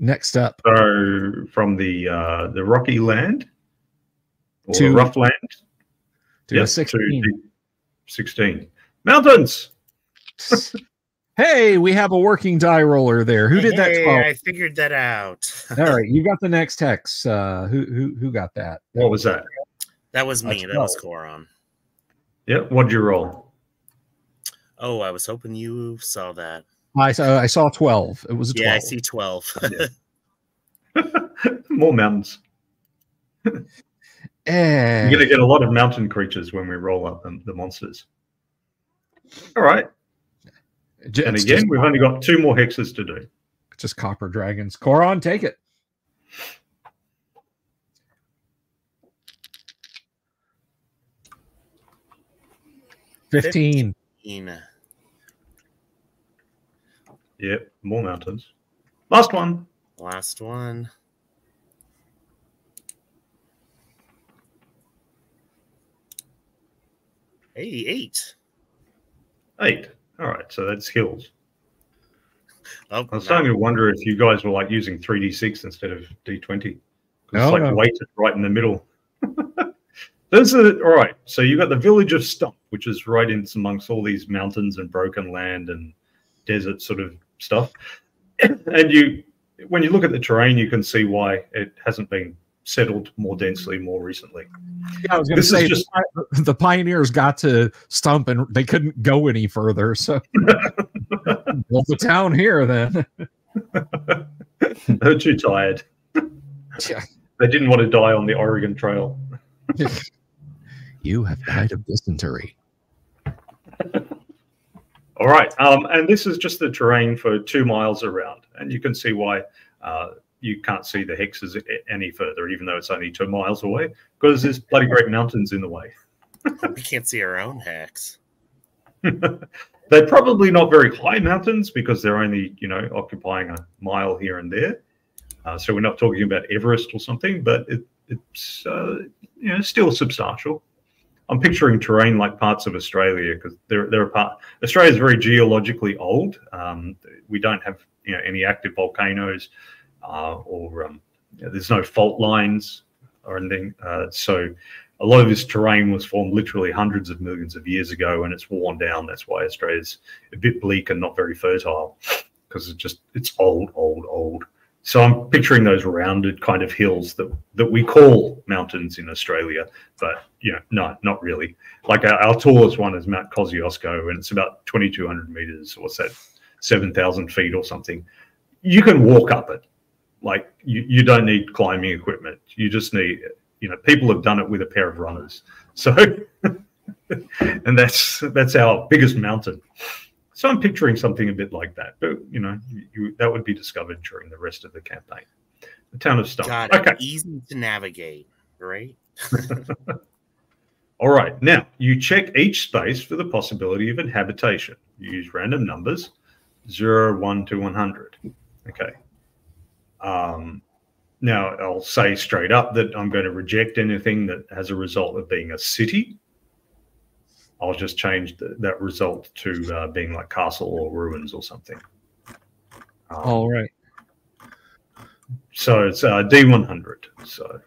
A: Next up,
B: So from the uh, the rocky land or
A: To-
B: rough land
A: to
B: yep,
A: 16.
B: the 16 mountains.
A: Hey, we have a working die roller there. Who did that?
D: Hey,
A: 12?
D: I figured that out. *laughs*
A: All right, you *laughs* got the next hex. Uh, who who who got that?
B: What was that?
D: that was me.
A: That's
D: That was
A: twelve.
D: Coron.
B: Yep. What'd you roll?
D: Oh, I was hoping you saw that.
A: I saw I saw twelve. It was twelve.
D: Yeah, I see 12.
B: More mountains. *laughs*
A: Eh,
B: You're going to get a lot of mountain creatures when we roll up the, the monsters. All right.
A: J-
B: And again,
A: just,
B: we've only got two more hexes to do.
A: just copper dragons. Coron, take it. Fifteen. 15.
B: Yep. More mountains. Last one.
D: Last one. Eighty-eight. eight.
B: Eight. All right. So that's hills.
D: Oh,
B: I was
D: no.
B: starting to wonder if you guys were like using 3d6 instead of d20.
A: No,
B: it's like
A: no.
B: weighted right in the middle. *laughs* Those are all right. So you've got the village of Stump, which is right in amongst all these mountains and broken land and desert sort of stuff. *coughs* And you, when you look at the terrain, you can see why it hasn't been settled more densely more recently.
A: Yeah, I was going to say
B: just-
A: the, pioneers got to stump and they couldn't go any further, so *laughs* built the town here. Then *laughs*
B: They're too tired.
A: Yeah.
B: They didn't want to die on the Oregon Trail. *laughs*
A: You have died of dysentery.
B: All right, um, and this is just the terrain for two miles around, and you can see why uh, you can't see the hexes any further, even though it's only two miles away, because there's bloody great mountains in the way.
D: we can't see our own hex. *laughs*
B: They're probably not very high mountains because they're only, you know, occupying a mile here and there. Uh, so we're not talking about Everest or something, but it, it's, uh, you know, still substantial. I'm picturing terrain like parts of Australia because there, there are part. Australia is very geologically old. Um, we don't have, you know, any active volcanoes, or um, there's no fault lines or anything. Uh, so a lot of this terrain was formed literally hundreds of millions of years ago, and it's worn down. That's why Australia's a bit bleak and not very fertile because it's just it's old, old, old. So I'm picturing those rounded kind of hills that that we call mountains in Australia, but you know, no, not really. Like our, our tallest one is Mount Kosciuszko, and it's about 2,200 meters. What's that? 7,000 feet or something. You can walk up it. Like you, you don't need climbing equipment. You just need, you know, people have done it with a pair of runners. So, *laughs* and that's that's our biggest mountain. So I'm picturing something a bit like that, but you know, you, that would be discovered during the rest of the campaign. The town of.
D: Got
B: Okay.
D: Easy to navigate, right? *laughs*
B: All right. Now you check each space for the possibility of inhabitation. You use random numbers, zero, one to 100. Okay. Um, now I'll say straight up that I'm going to reject anything that has a result of being a city. I'll just change the, that result to uh, being like castle or ruins or something. Um,
A: All right.
B: So it's uh, D100. So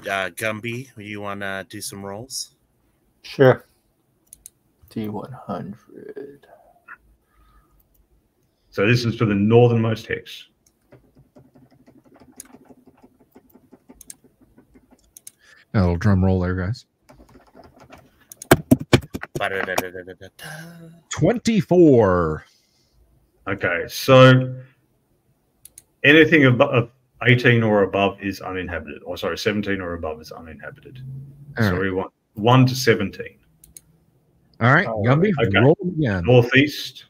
D: Uh, Gumby, you want to do some rolls?
C: Sure. D100.
B: so this is for the northernmost hex.
A: A little drum roll there, guys. 24.
B: Okay, so anything above uh, 18 or above is uninhabited. Or sorry, 17 or above is uninhabited.
A: All
B: so
A: right.
B: we want 1 to 17.
A: All right.
C: Oh,
A: Gumby,
B: okay.
A: roll again.
B: Northeast.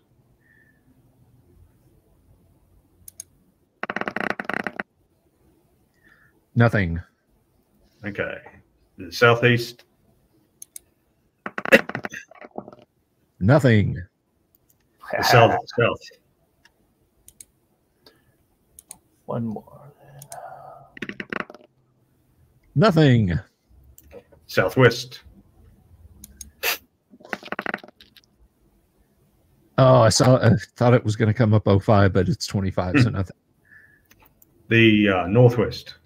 A: Nothing.
B: Okay. The southeast.
A: Nothing.
B: The south. south. *laughs*
C: One more.
A: Nothing.
B: Southwest.
A: Oh, I saw. I thought it was going to come up 05, but it's 25, so nothing.
B: The uh, northwest.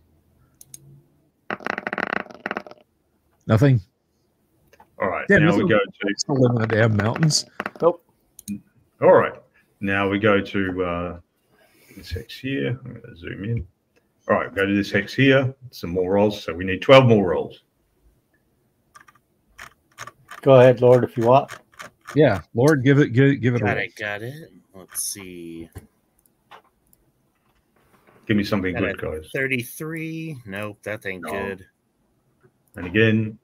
A: Nothing.
B: All right.
A: Yeah,
B: now we go to.
A: It's the limit of the damn mountains.
C: Nope.
B: All right. Now we go to uh, this hex here. I'm going to zoom in. All right, go to this hex here. Some more rolls. So we need 12 more rolls.
C: Go ahead, Lord, if you want.
A: Yeah, Lord, give it, give, give it a
D: Got
A: roll.
D: it, got it. Let's see.
B: Give me something
D: Got
B: good, guys.
D: 33. Nope, that ain't
B: No.
D: good.
B: And again,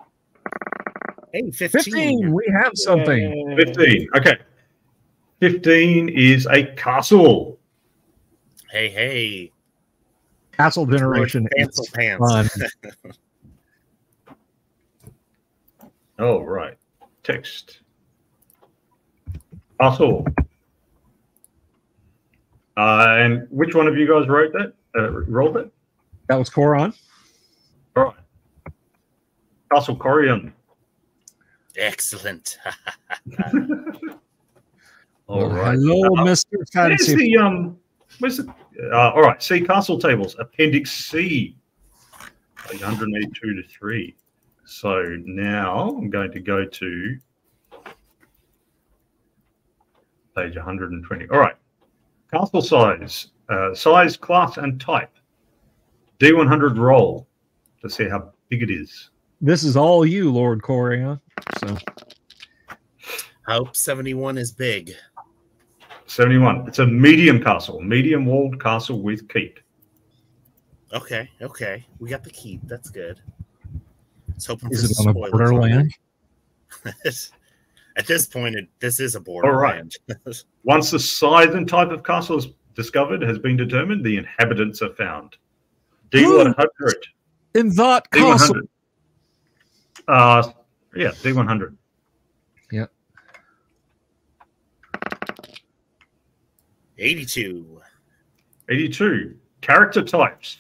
D: Hey, 15.
A: 15. We have something.
C: Yay.
B: 15. Okay. 15 is a castle.
D: Hey, hey.
A: Castle generation.
D: Pencil
A: is
D: pants.
A: fun. *laughs*
B: Oh, right. Text. Castle. Uh, and which one of you guys wrote that? Uh, rolled it?
A: That was Coron.
B: All right. Castle Corian.
D: Excellent. *laughs*
B: All
A: Well,
B: right.
A: Hello,
B: Uh,
A: Mr.
B: Where's
A: Fancy.
B: the um? Where's the? Uh, all right. See castle tables. Appendix C. Page 182 to three. So now I'm going to go to page 120. All right. Castle size, uh, size, class, and type. D100 roll to see how big it is.
A: This is all you, Lord Corian. So I
D: Hope 71 is big.
B: 71. It's a medium castle, medium walled castle with keep.
D: Okay, okay. We got the keep. That's good. It's hoping
A: is
D: for
A: it on a
D: spoilers.
A: borderland? *laughs*
D: At this point, it, this is a
B: All
D: borderland.
B: right. *laughs* Once the size and type of castle is discovered has been determined, the inhabitants are found. D100.
A: In that castle.
B: D100. Uh, yeah, D100.
D: Eighty-two.
B: 82. Character types.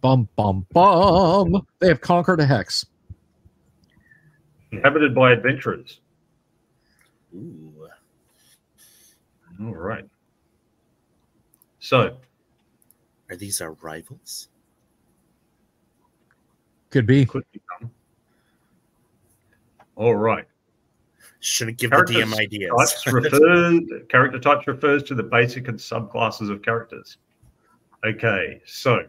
A: Bum bum bum. They have conquered a hex.
B: Inhabited by adventurers.
D: Ooh.
B: All right. So,
D: Are these our rivals?
A: Could be.
B: could become. All right.
D: Shouldn't give the
B: Character
D: DM ideas.
B: Types *laughs* refers, character types refers to the basic and subclasses of characters. Okay, so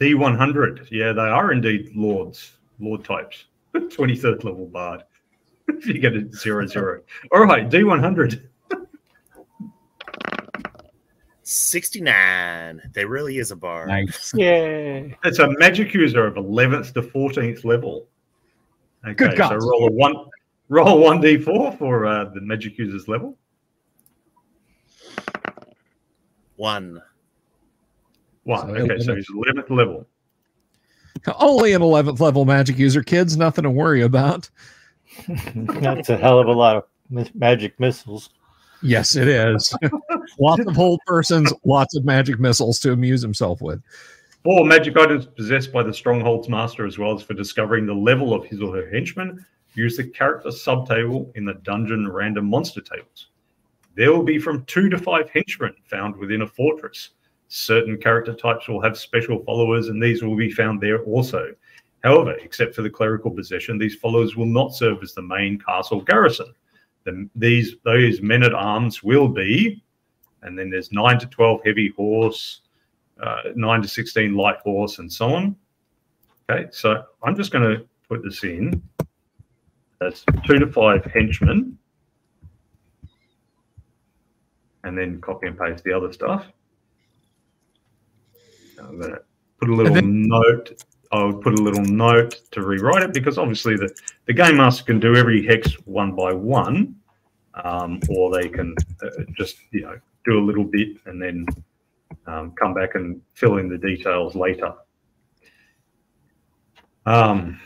B: D100. Yeah, they are indeed lords, lord types. *laughs* 23rd level bard. *laughs* if you get it zero zero. All right, D100.
D: 69. They really is a bar.
A: Nice.
C: Yay.
B: It's a magic user of 11th to 14th level. Okay,
A: Good
B: so roll a one, *laughs* roll one d4 for uh, the magic user's level.
D: One.
B: One.
A: So
B: okay, so he's 11th level.
A: Only an 11th level magic user, kids. Nothing to worry about. *laughs*
C: That's a hell of a lot of magic missiles.
A: Yes, it is. *laughs* lots of hold persons, lots of magic missiles to amuse himself with.
B: Four magic items possessed by the Stronghold's master, as well as for discovering the level of his or her henchman, use the character subtable in the dungeon random monster tables. There will be from two to five henchmen found within a fortress. Certain character types will have special followers, and these will be found there also. However, except for the clerical possession, these followers will not serve as the main castle garrison. The, these those men at arms will be, and then there's nine to twelve heavy horse, 9 to 16 light horse and so on. Okay, so I'm just going to put this in. as 2 to 5 henchmen. And then copy and paste the other stuff. I'm going to put a little note. I'll put a little note to rewrite it because obviously the, the game master can do every hex one by one, um, or they can uh, just you know do a little bit and then um, come back and fill in the details later. Um,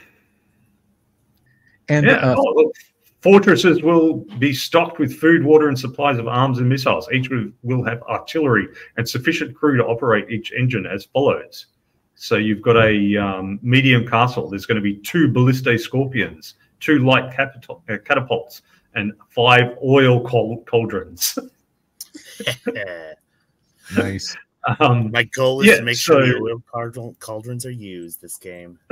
A: And
B: yeah,
A: uh,
B: oh, fortresses will be stocked with food, water, and supplies of arms and missiles. Each will, will have artillery and sufficient crew to operate each engine as follows. So you've got a um, medium castle. There's going to be two ballistae scorpions, two light capital, uh, catapults, and five oil cauldrons. *laughs* *laughs*
A: Nice.
B: Um,
D: My goal is
B: Yeah,
D: to make sure
B: so-
D: the oil cauldron, cauldrons are used this game. *laughs*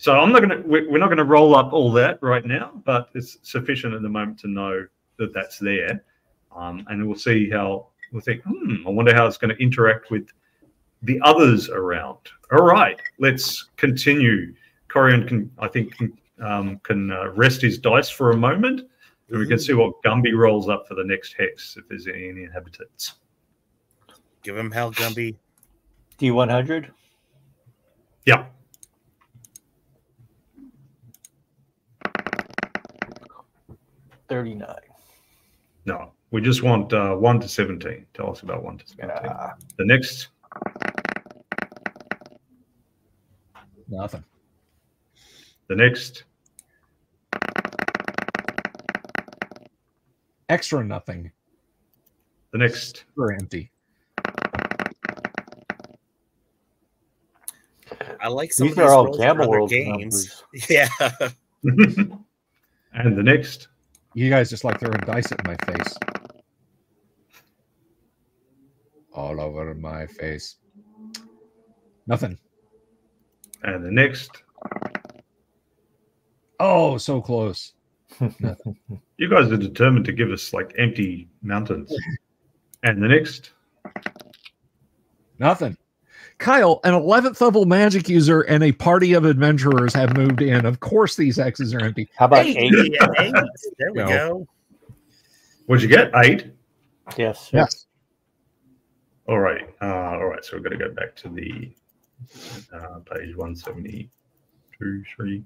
B: So I'm not going to. We're not going to roll up all that right now, but it's sufficient at the moment to know that that's there, um, and we'll see how we'll think. Hmm, I wonder how it's going to interact with the others around. All right, let's continue. Corian can, I think, can, um, can uh, rest his dice for a moment, and we can see what Gumby rolls up for the next hex if there's any inhabitants.
D: Give him hell, Gumby.
C: D100?
B: Yeah.
C: Thirty-nine.
B: No, we just want uh, one to seventeen. Tell us about one to seventeen.
C: Ah,
B: The next
A: Nothing.
B: The next,
A: Extra nothing.
B: the next,
A: Or empty.
D: I like some
C: These
D: of these
C: are all
D: rolls for
C: Gamma
D: other
C: World
D: games.
C: numbers. *laughs*
D: Yeah. *laughs*
B: and the next,
A: You guys just like throwing dice at my face. All over my face. Nothing.
B: and the next.
A: Oh, so close. *laughs*
B: You guys are determined to give us like empty mountains. And the next,
A: Nothing. Kyle, an 11th level magic user and a party of adventurers have moved in. Of course, these hexes are empty.
C: How about eight?
D: eight? There we
A: no.
D: go.
B: What'd you get? Eight?
C: Yes.
A: Yes.
B: All right. Uh, all right. So we're going to go back to the uh, page 172, 3.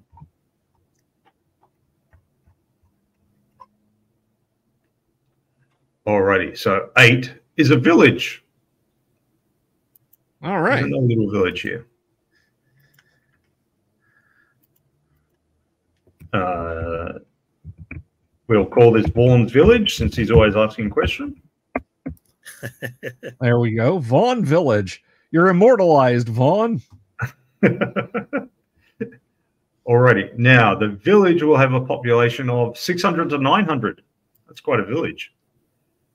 B: Alrighty, so eight is a village.
A: All right.
B: There's a little village here. Uh, we'll call this Vaughn's village since he's always asking questions. *laughs*
A: There we go. Vaughn Village. You're immortalized, Vaughn. *laughs*
B: Alrighty, now the village will have a population of 600 to 900. That's quite a village.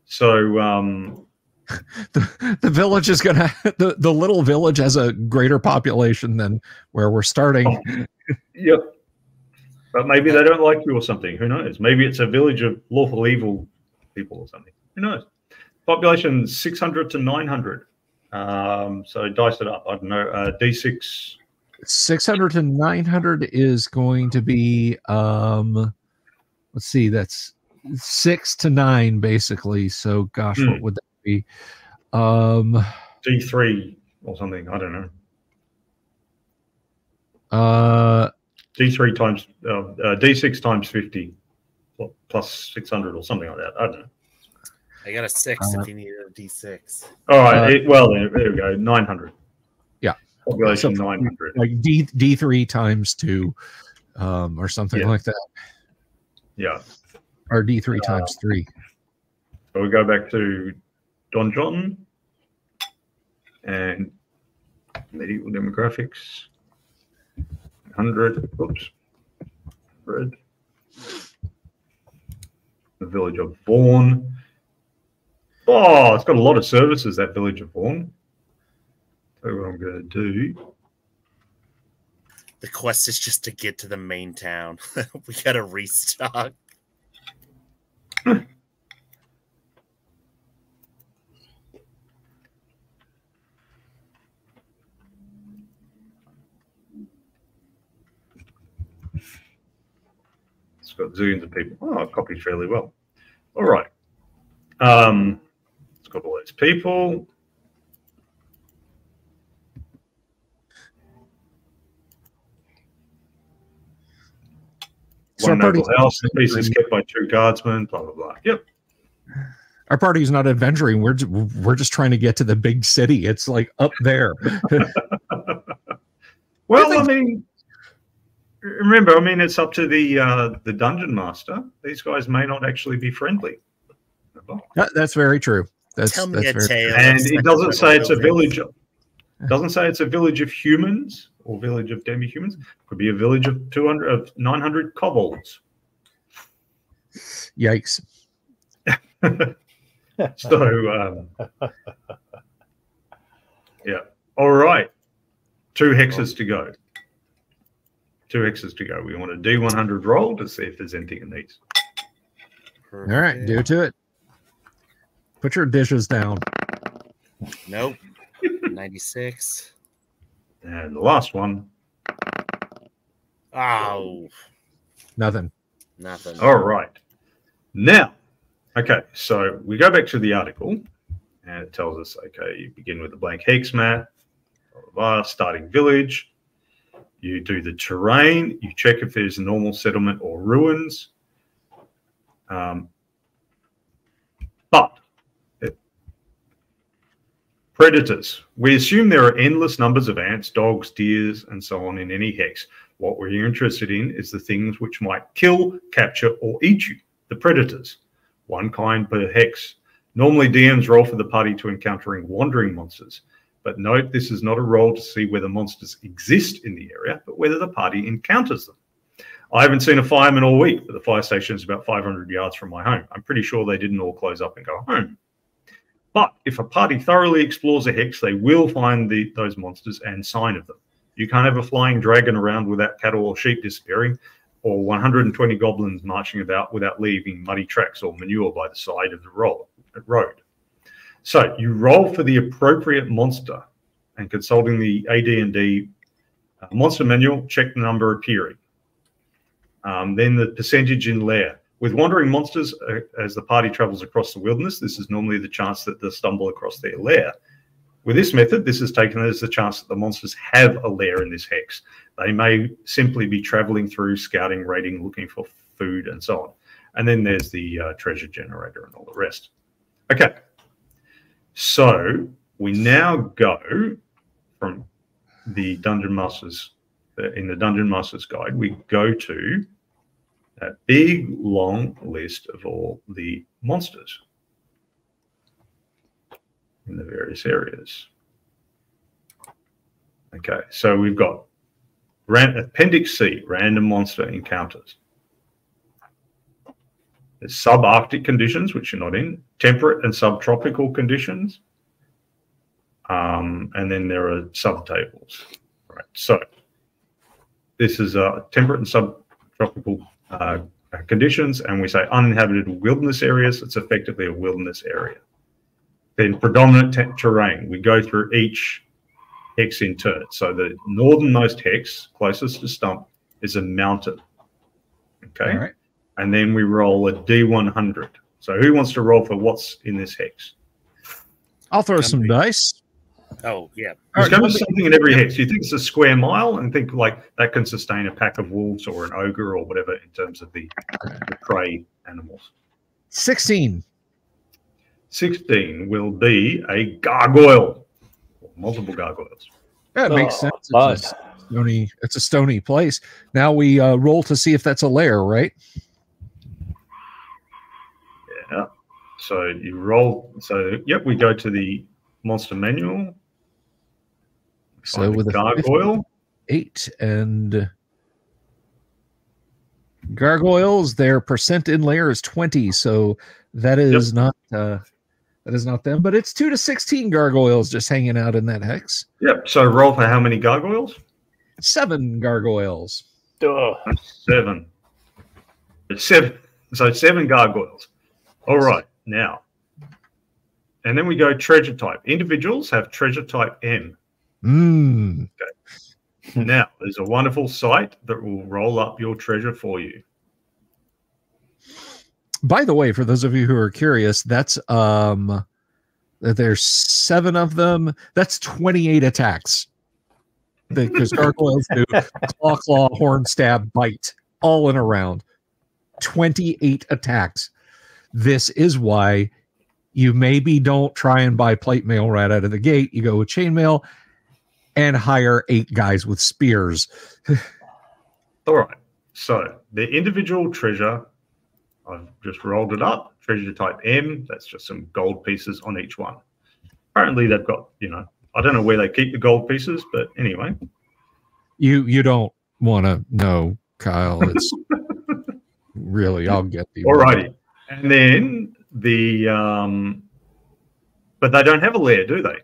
B: So, um, *laughs*
A: The, the village is gonna *laughs* the, the little village has a greater population than where we're starting.
B: Oh. yep. But maybe they don't like you or something. Who knows? Maybe it's a village of lawful evil people or something. Who knows? Population 600 to 900. Um, so dice it up. I don't know. Uh, D6.
A: 600 to 900 is going to be um let's see that's six to nine basically so gosh what
B: Hmm.
A: would that be um
B: D3 or something. I don't know.
A: uh
B: D3 times uh, uh, D6 times 50 plus 600 or something like that. I don't know.
D: I got a six
A: Uh,
D: if you need a d6.
B: All right.
A: Uh,
B: it- well, there, there we go. 900.
A: Yeah.
B: Population
A: So-
B: 900.
A: like d d3 times two um or something
B: Yeah.
A: like that
B: Yeah.
A: or d3 times three
B: So we go back to donjon and medieval demographics. 100. Oops. 100. The village of Vaughan. Oh, it's got a lot of services, that village of Vaughan. So what I'm going to do.
D: The quest is just to get to the main town. *laughs* we gotta restock. *laughs*
B: got zillions of people. Oh, it copies fairly well. All right. Um, it's got all those people.
A: so our
B: One noble house. The piece is kept by two guardsmen. Blah blah blah. Yep.
A: our party's not adventuring we're we're just trying to get to the big city it's like up there *laughs* *laughs*
B: Well, I, mean, remember, I mean, it's up to the uh, the dungeon master. These guys may not actually be friendly.
A: That- that's very true that's,
D: Tell me
A: that's
D: a
A: very
D: tale.
B: and it doesn't say it's a
D: buildings.
B: village. It doesn't say it's a village of humans or village of demi-humans. Could be a village of two hundred of nine hundred kobolds.
A: yikes *laughs*
B: So, um, yeah. All right. Two hexes to go. Two hexes to go. We want a D100 roll to see if there's anything in these.
A: all right do to it put your dishes down
D: Nope. *laughs* 96.
B: And the last one.
D: Oh,
A: nothing
D: nothing.
B: All right. Now, okay, so we go back to the article and it tells us okay, you begin with a blank hex map, blah, blah, blah, starting village. You do the terrain, you check if there's a normal settlement or ruins. Um, but it- predators. We assume there are endless numbers of ants, dogs, deers, and so on in any hex. What we're interested in is the things which might kill, capture, or eat you, the predators. One kind per hex. Normally, DMs roll for the party to encountering wandering monsters. But note this is not a roll to see whether monsters exist in the area, but whether the party encounters them. I haven't seen a fireman all week, but the fire station is about 500 yards from my home. I'm pretty sure they didn't all close up and go home. But if a party thoroughly explores a hex, they will find the, those monsters and sign of them. You can't have a flying dragon around without cattle or sheep disappearing, or 120 goblins marching about without leaving muddy tracks or manure by the side of the road. So you roll for the appropriate monster, and consulting the AD&D uh, monster manual, check the number appearing. Um, then the percentage in lair. With wandering monsters, uh, as the party travels across the wilderness, this is normally the chance that they stumble across their lair. With this method, this is taken as the chance that the monsters have a lair in this hex. They may simply be traveling through, scouting, raiding, looking for food, and so on. And then there's the uh, treasure generator and all the rest. Okay. So we now go from the Dungeon Masters uh, in the Dungeon Masters Guide. We go to that big long list of all the monsters in the various areas. Okay, so we've got Appendix C, random monster encounters. There's subarctic conditions, which you're not in, temperate and subtropical conditions, um, and then there are subtables. Right. So this is a temperate and subtropical uh, conditions, and we say uninhabited wilderness areas. It's effectively a wilderness area. Then predominant te- terrain. We go through each hex in turn. So the northernmost hex, closest to stump, is a mountain. Okay.
A: Right.
B: And then we roll a D100. So who wants to roll for what's in this hex?
A: I'll throw some
D: Gumby.
A: dice.
D: Oh yeah.
B: There's
A: All right,
B: going to be something in every hex. You think it's a square mile and think like that can sustain a pack of wolves or an ogre or whatever in terms of the, the prey animals.
A: 16.
B: 16 will be a gargoyle. Multiple gargoyles.
A: That makes
C: Oh,
A: sense. It's a stony. It's a stony place. Now we uh, roll to see if that's a lair, right?
B: Yeah. So you roll. So, yep, we go to the monster manual.
A: So
B: find the
A: with a
B: gargoyle.
A: eight and gargoyles, their percent in layer is 20. So that is not uh, that is not them, but it's two to 16 gargoyles just hanging out in that hex.
B: Yep. So roll for how many gargoyles?
A: Seven gargoyles.
C: Ugh.
B: Seven. Seven. So seven gargoyles. All right. Now. And then we go treasure type. Individuals have treasure type M.
A: Mm.
B: Now, there's a wonderful site that will roll up your treasure for you.
A: By the way, for those of you who are curious, that's um there's seven of them. That's 28 attacks. Because gargoyles do claw, claw, horn, stab, bite, all in a round. 28 attacks. This is why you maybe don't try and buy plate mail right out of the gate. You go with chainmail and hire eight guys with spears. *sighs*
B: All right. So the individual treasure, I've just rolled it up. Treasure type M, that's just some gold pieces on each one. Apparently, they've got, you know, I don't know where they keep the gold pieces, but anyway.
A: You you don't want to know, Kyle. It's *laughs* really I'll get the
B: All righty. And then the, um, but they don't have a lair, do they?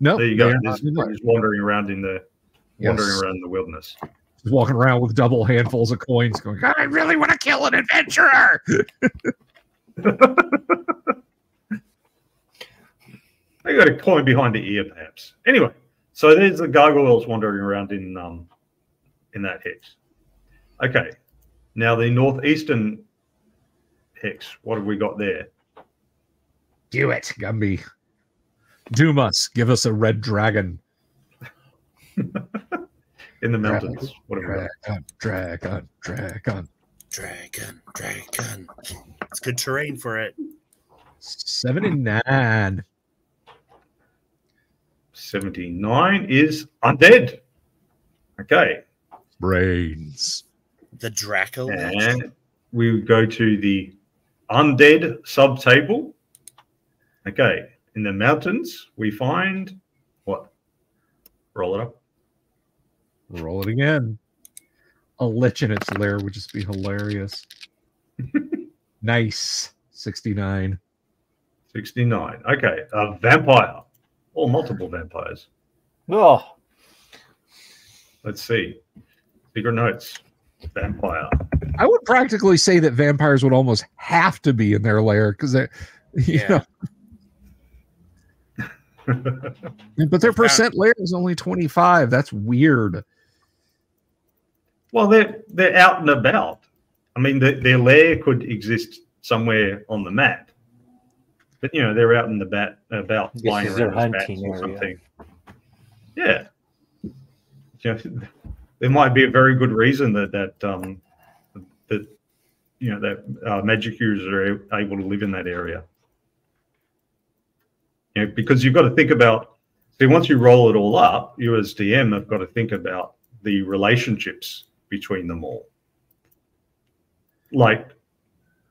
A: No,
B: There you go. just,
A: in
B: they're
A: there.
B: just wandering around in the, wandering
A: Yes.
B: around in the wilderness.
A: Just walking around with double handfuls of coins, going, "I really want to kill an adventurer." *laughs*
B: They got a coin behind the ear, perhaps. Anyway, so there's the gargoyles wandering around in um in that hex. Okay, now the northeastern hex. What have we got there?
A: Do it, Gumby. Doom us. Give us a red dragon. *laughs*
B: In the mountains. What have we got?
A: Dragon, dragon, dragon.
D: Dragon, dragon. It's good terrain for it.
A: Seventy-nine.
B: 79 is undead. Okay,
A: Brains.
D: The Draco.
B: and we would go to the undead subtable. Okay, in the mountains, we find what? Roll it up.
A: Roll it again. A lich in its lair would just be hilarious. *laughs* nice. Sixty-nine.
B: 69. Okay, a vampire or multiple vampires.
C: Oh,
B: Let's see. Secret notes. Vampire.
A: I would practically say that vampires would almost have to be in their lair because they, *laughs* you
D: Yeah.
A: know, but their percent layer is only 25. That's weird.
B: well, they're they're out and about. I mean, the, their lair could exist somewhere on the map, but you know they're out in the bat about flying around as bats
C: hunting
B: or
C: area.
B: something. Yeah, *laughs* You know, there might be a very good reason that that um, that you know that uh, magic users are able to live in that area. You know, because you've got to think about. See, once you roll it all up, you as DM have got to think about the relationships between them all. Like,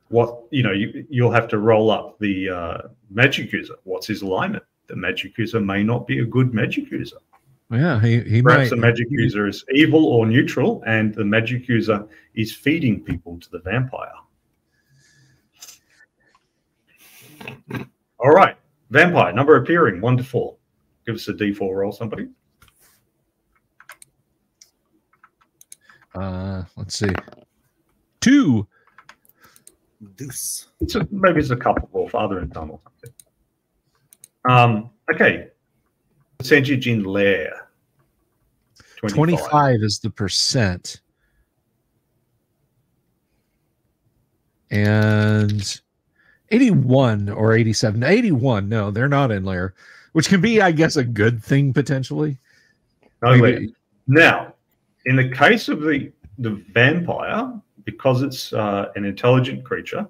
B: what you know, you, you'll have to roll up the uh, magic user. What's his alignment? The magic user may not be a good magic user.
A: Yeah, he, he
B: Perhaps
A: might.
B: the magic user is evil or neutral, and the magic user is feeding people to the vampire. All right, vampire number appearing one to four. Give us a D4 roll, somebody.
A: Uh, let's see. Two.
D: Deuce.
B: It's a, maybe it's a couple or father and son or something. Um, okay, percentage in lair.
A: 25 is the percent. And 81 or 87. 81, no, they're not in layer, which can be, I guess, a good thing potentially.
B: Now, in the case of the the vampire, because it's uh, an intelligent creature,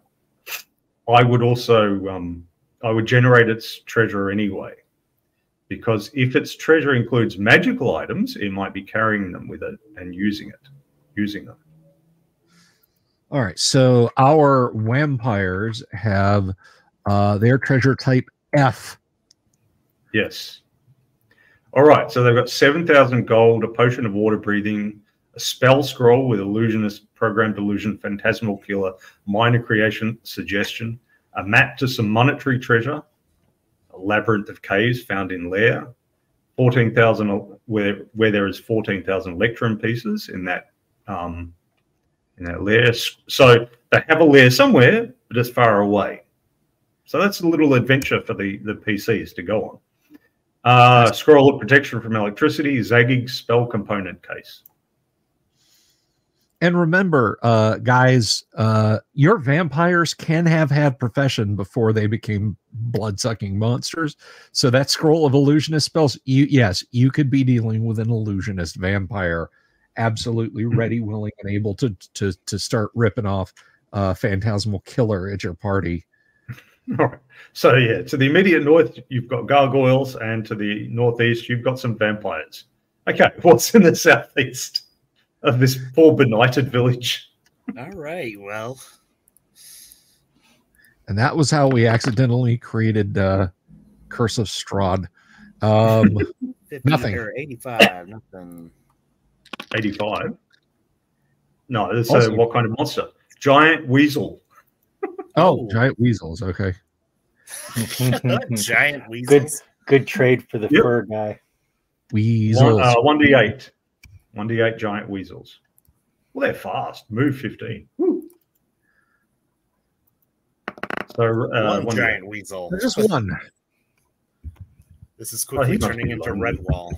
B: I would also um, I would generate its treasure anyway, because if its treasure includes magical items, it might be carrying them with it and using it, using them.
A: All right. So our vampires have uh, their treasure type F.
B: Yes. All right. So they've got 7,000 gold, a potion of water breathing, a spell scroll with illusionist, programmed illusion, phantasmal killer, minor creation, suggestion, a map to some monetary treasure, labyrinth of caves found in Lair, 14,000 where, where there is 14,000 electrum pieces in that um, in that lair. So they have a lair somewhere, but it's far away. So that's a little adventure for the, the PCs to go on. Uh, scroll of protection from electricity, zagging spell component case.
A: And remember, uh, guys, uh, your vampires can have had profession before they became blood sucking monsters. So that scroll of illusionist spells, you yes, you could be dealing with an illusionist vampire, absolutely ready, willing, and able to to to start ripping off uh, phantasmal killer at your party. *laughs*
B: All right. So yeah, to the immediate north, you've got gargoyles, and to the northeast, you've got some vampires. Okay, *laughs* what's in the southeast of this poor benighted village?
D: All right. Well,
A: And that was how we accidentally created uh, Curse of Strahd. Um, *laughs* Nothing.
D: or 85. Nothing.
B: 85. No, that's
A: Also-
B: uh, what kind of monster? Giant weasel.
A: oh, giant weasels. Okay. *laughs*
D: Giant
C: good,
D: weasels.
C: good trade for the
B: Yep.
C: fur guy.
A: Weasels.
B: One, uh, 1d8. 1d8 giant weasels. Well, they're fast. Move 15. Woo. So, uh,
D: One
B: 1d8.
D: giant weasel.
A: Just one.
D: This is
B: Oh,
D: quickly
B: must
D: turning
B: be
D: into Redwall.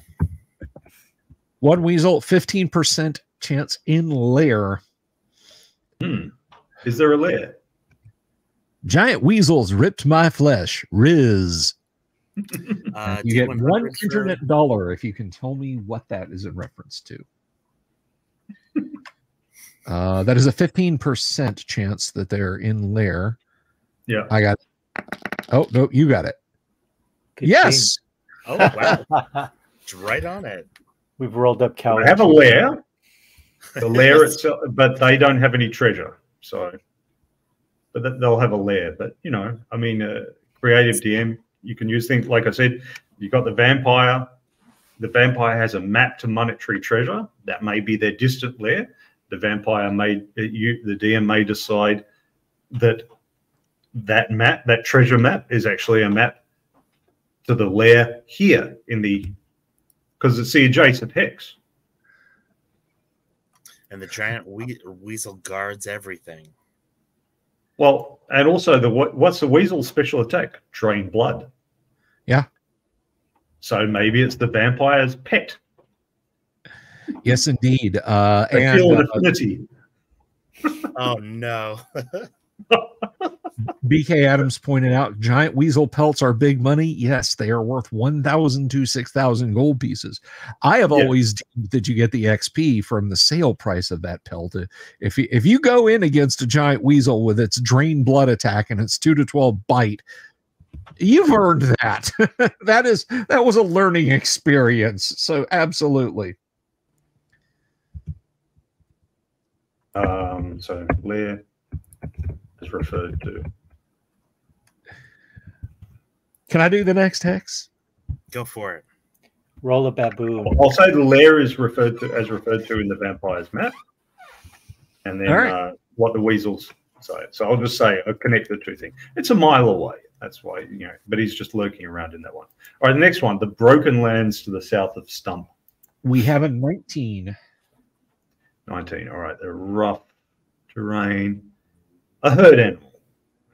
A: One weasel, 15% chance in lair.
B: Hmm. Is there a lair?
A: Giant weasels ripped my flesh. Riz. *laughs*
D: Uh,
A: you get
D: D100
A: one
D: for-
A: internet dollar if you can tell me what that is in reference to. *laughs* uh, that is a 15% chance that they're in lair.
B: Yeah.
A: I got it. Oh, no, you got it.
C: Good
A: yes.
D: Oh, wow. *laughs* It's right on it.
C: We've rolled up cow.
B: They have a lair. The lair itself, but they don't have any treasure. So, but they'll have a lair. But you know, I mean, uh, creative DM, you can use things like I said. You got the vampire. The vampire has a map to monetary treasure. That may be their distant lair. The vampire may, you, the DM may decide that that map, that treasure map, is actually a map to the lair here in the, because it's the adjacent hex.
D: And the giant we- weasel guards everything.
B: Well, and also the what- what's the weasel special attack? Drain blood.
A: Yeah.
B: So maybe it's the vampire's pet.
A: Yes, indeed. Uh, and
B: feel
A: uh,
B: affinity.
D: Oh, no. *laughs*
A: BK Adams pointed out giant weasel pelts are big money. Yes, they are worth 1,000 to 6,000 gold pieces. I have
B: Yeah.
A: always deemed that you get the XP from the sale price of that pelt. If you, if you go in against a giant weasel with its drain blood attack and its 2 to 12 bite, You've earned that. *laughs* that is that was a learning experience. So absolutely.
B: Um, so lair is referred to.
A: Can I do the next hex?
D: Go for it.
C: Roll a baboon.
B: I'll say the lair is referred to as referred to in the vampires map, and then
A: All right.
B: uh, what the weasels say. So I'll just say I connect the two things. It's a mile away. That's why you know, but he's just lurking around in that one. All right, the next one, the broken lands to the south of Stump.
A: We have a 19.
B: 19. All right, the rough terrain. A herd animal.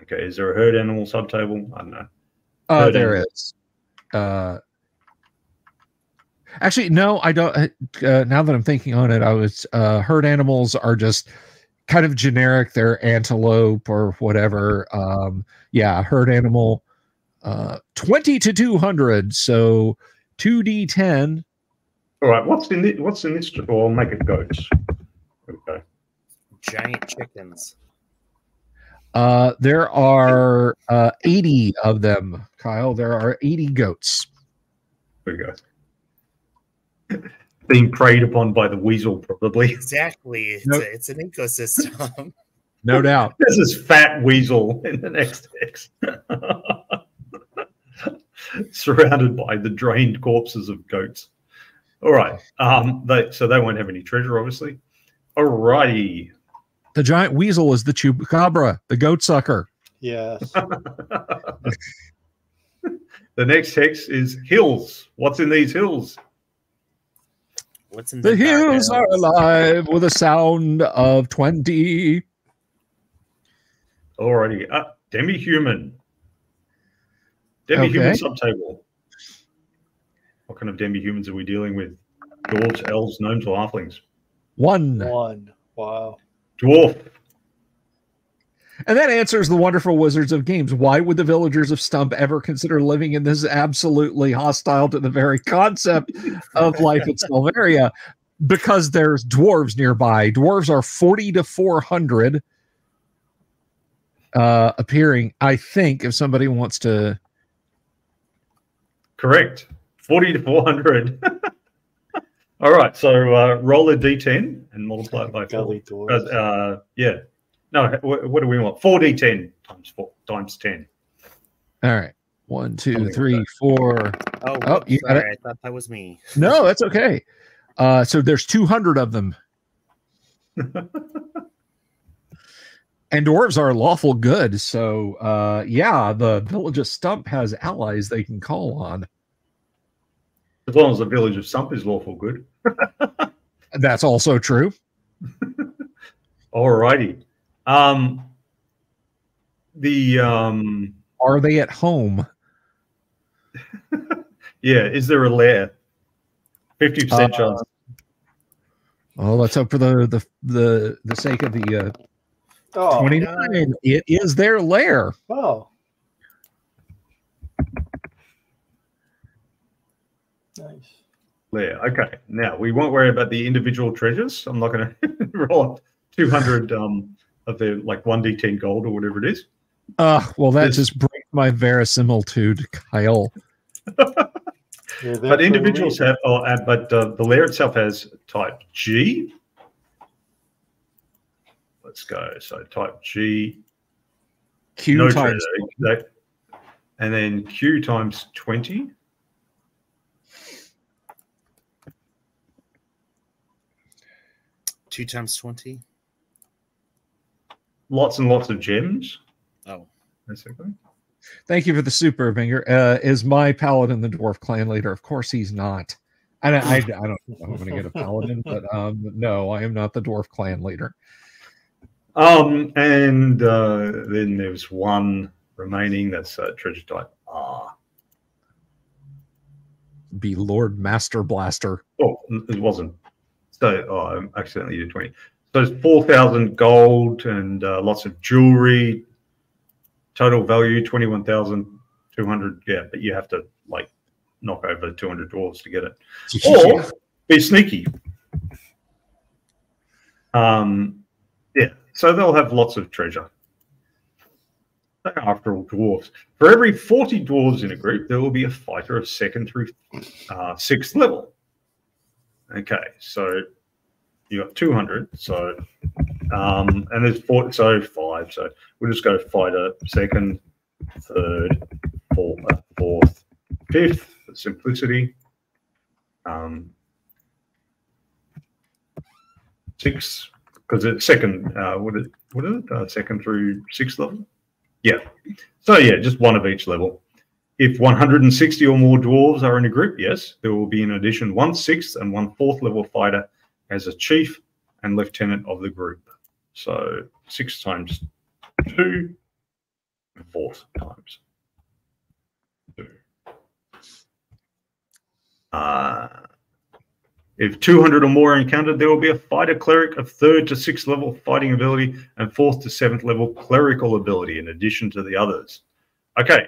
B: Okay, is there a herd animal subtable? I don't know.
A: Uh,
B: Herd
A: there
B: animal.
A: is. Uh, actually, no, I don't. Uh, now that I'm thinking on it, I was uh, herd animals are just kind of generic. They're antelope or whatever. Um, yeah, herd animal. Uh, 20 to 200. So 2d10.
B: All right, what's in this? What's in this? Or I'll make it goats. Okay.
D: Giant chickens.
A: Uh, there are uh, 80 of them, Kyle. There are 80 goats.
B: There we go. Being preyed upon by the weasel, probably.
D: Exactly. It's,
A: Nope.
D: a, it's an ecosystem. *laughs*
A: No doubt.
B: This is fat weasel in the next hex. *laughs* Surrounded by the drained corpses of goats. All right. Um, they, so they won't have any treasure, obviously. All righty.
A: The giant weasel is the chupacabra, the goat sucker.
C: Yes. *laughs*
B: the next hex is hills. What's in these hills?
D: What's in
A: The
D: dark
A: hills are alive with a sound of 20.
B: Alrighty. Uh, demi-human. Demi-human
A: Okay.
B: subtable. What kind of demi-humans are we dealing with? Dwarves, elves, gnomes, or halflings?
A: One.
C: One. Wow.
B: Dwarf.
A: And that answers the wonderful Wizards of Games. Why would the villagers of Stump ever consider living in this absolutely hostile to the very concept of life in Silveria? Because there's dwarves nearby. Dwarves are 40 to 400 uh, appearing. I think if somebody wants to.
B: Correct. 40 to 400. *laughs* All right. So uh, roll a d10 and multiply it by four.
C: Gully
B: Uh, uh, yeah. No, what, what do we want? 4d10 times four times 10.
A: All right. One, two,
B: Something
A: three,
B: that.
A: four.
D: Oh,
A: Oh,
D: whoops,
A: you got it.
D: I thought that was me. *laughs*
A: No, that's okay. Uh, so there's 200 of them. *laughs* and dwarves are lawful good. So, uh, yeah, the village of Stump has allies they can call on.
B: As long as the village of Sump is lawful good. *laughs*
A: That's also true. *laughs*
B: All righty. Um, the um,
A: Are they at home? *laughs*
B: yeah, is there a lair? Fifty percent
A: Uh,
B: chance.
A: Oh, let's hope for the the the, the sake of the uh,
C: Oh,
A: 29. It is their lair.
C: oh. Nice.
B: Lair. Okay. Now we won't worry about the individual treasures. I'm not going *laughs* to roll up two hundred um of the like one d10 gold or whatever it is.
A: Uh, well, that
B: This-
A: just breaks my verisimilitude, Kyle. *laughs*
C: You're
B: But individuals have, oh, uh, but uh, the layer itself has type G. Let's go. So type G,
A: Q
B: no
A: times
B: treasure, that- and then Q times 20.
D: Two times 20.
B: Lots and lots of gems,
D: Oh,
B: basically.
A: Thank you for the super Binger. Uh, is my paladin the dwarf clan leader? Of course he's not. I don't, I, I don't know if I'm going to get a paladin, but um, no, I am not the dwarf clan leader.
B: Um, and uh, then there's one remaining that's uh, treasure type R.
A: Be Lord Master Blaster.
B: Oh, it wasn't. So oh, I accidentally did 20. So it's 4,000 gold and uh, lots of jewelry. Total value 21,200. Yeah, but you have to like knock over 200 dwarves to get it. *laughs* Or be sneaky. Um, yeah, so they'll have lots of treasure. After all, dwarves. For every 40 dwarves in a group, there will be a fighter of second through uh, sixth level. Okay, so you got 200. So, um, and there's four, so five. So we'll just go fighter second, third, fourth, uh, fourth fifth for simplicity. Um, six, because it's second, uh, what is, what is it? Uh, second through sixth level? Yeah. So, yeah, just one of each level. If 160 or more dwarves are in a group, yes, there will be in addition one sixth and one fourth level fighter as a chief and lieutenant of the group. So six times two, fourth times two. Uh, if 200 or more are encountered, there will be a fighter cleric of third to sixth level fighting ability and fourth to seventh level clerical ability in addition to the others. Okay,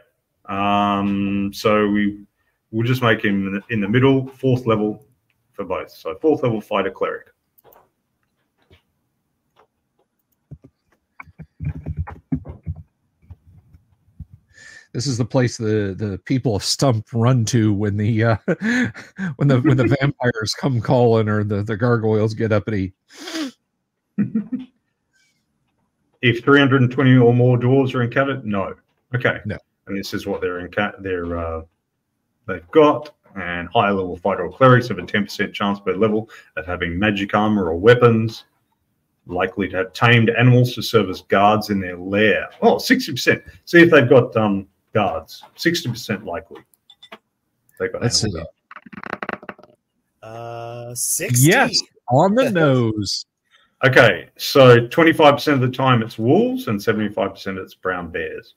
B: um, so we we'll just make him in the middle, fourth level for both. So fourth level fighter cleric.
A: This is the place the the people of Stump run to when the uh, *laughs* when the when the *laughs* vampires come calling or the the gargoyles get uppity. *laughs*
B: if 320 or more dwarves are encountered, no. Okay.
A: No.
B: And this is what they're enca- they're uh, they've got. And higher level fighter or clerics have a 10% chance per level of having magic armor or weapons. Likely to have tamed animals to serve as guards in their lair. Oh, 60%. See if they've got um, guards. 60% likely. They've got
A: Let's see.
B: guards.
D: Uh, 60.
A: Yes, on the *laughs* nose.
B: Okay, so 25% of the time it's wolves and 75% it's brown bears.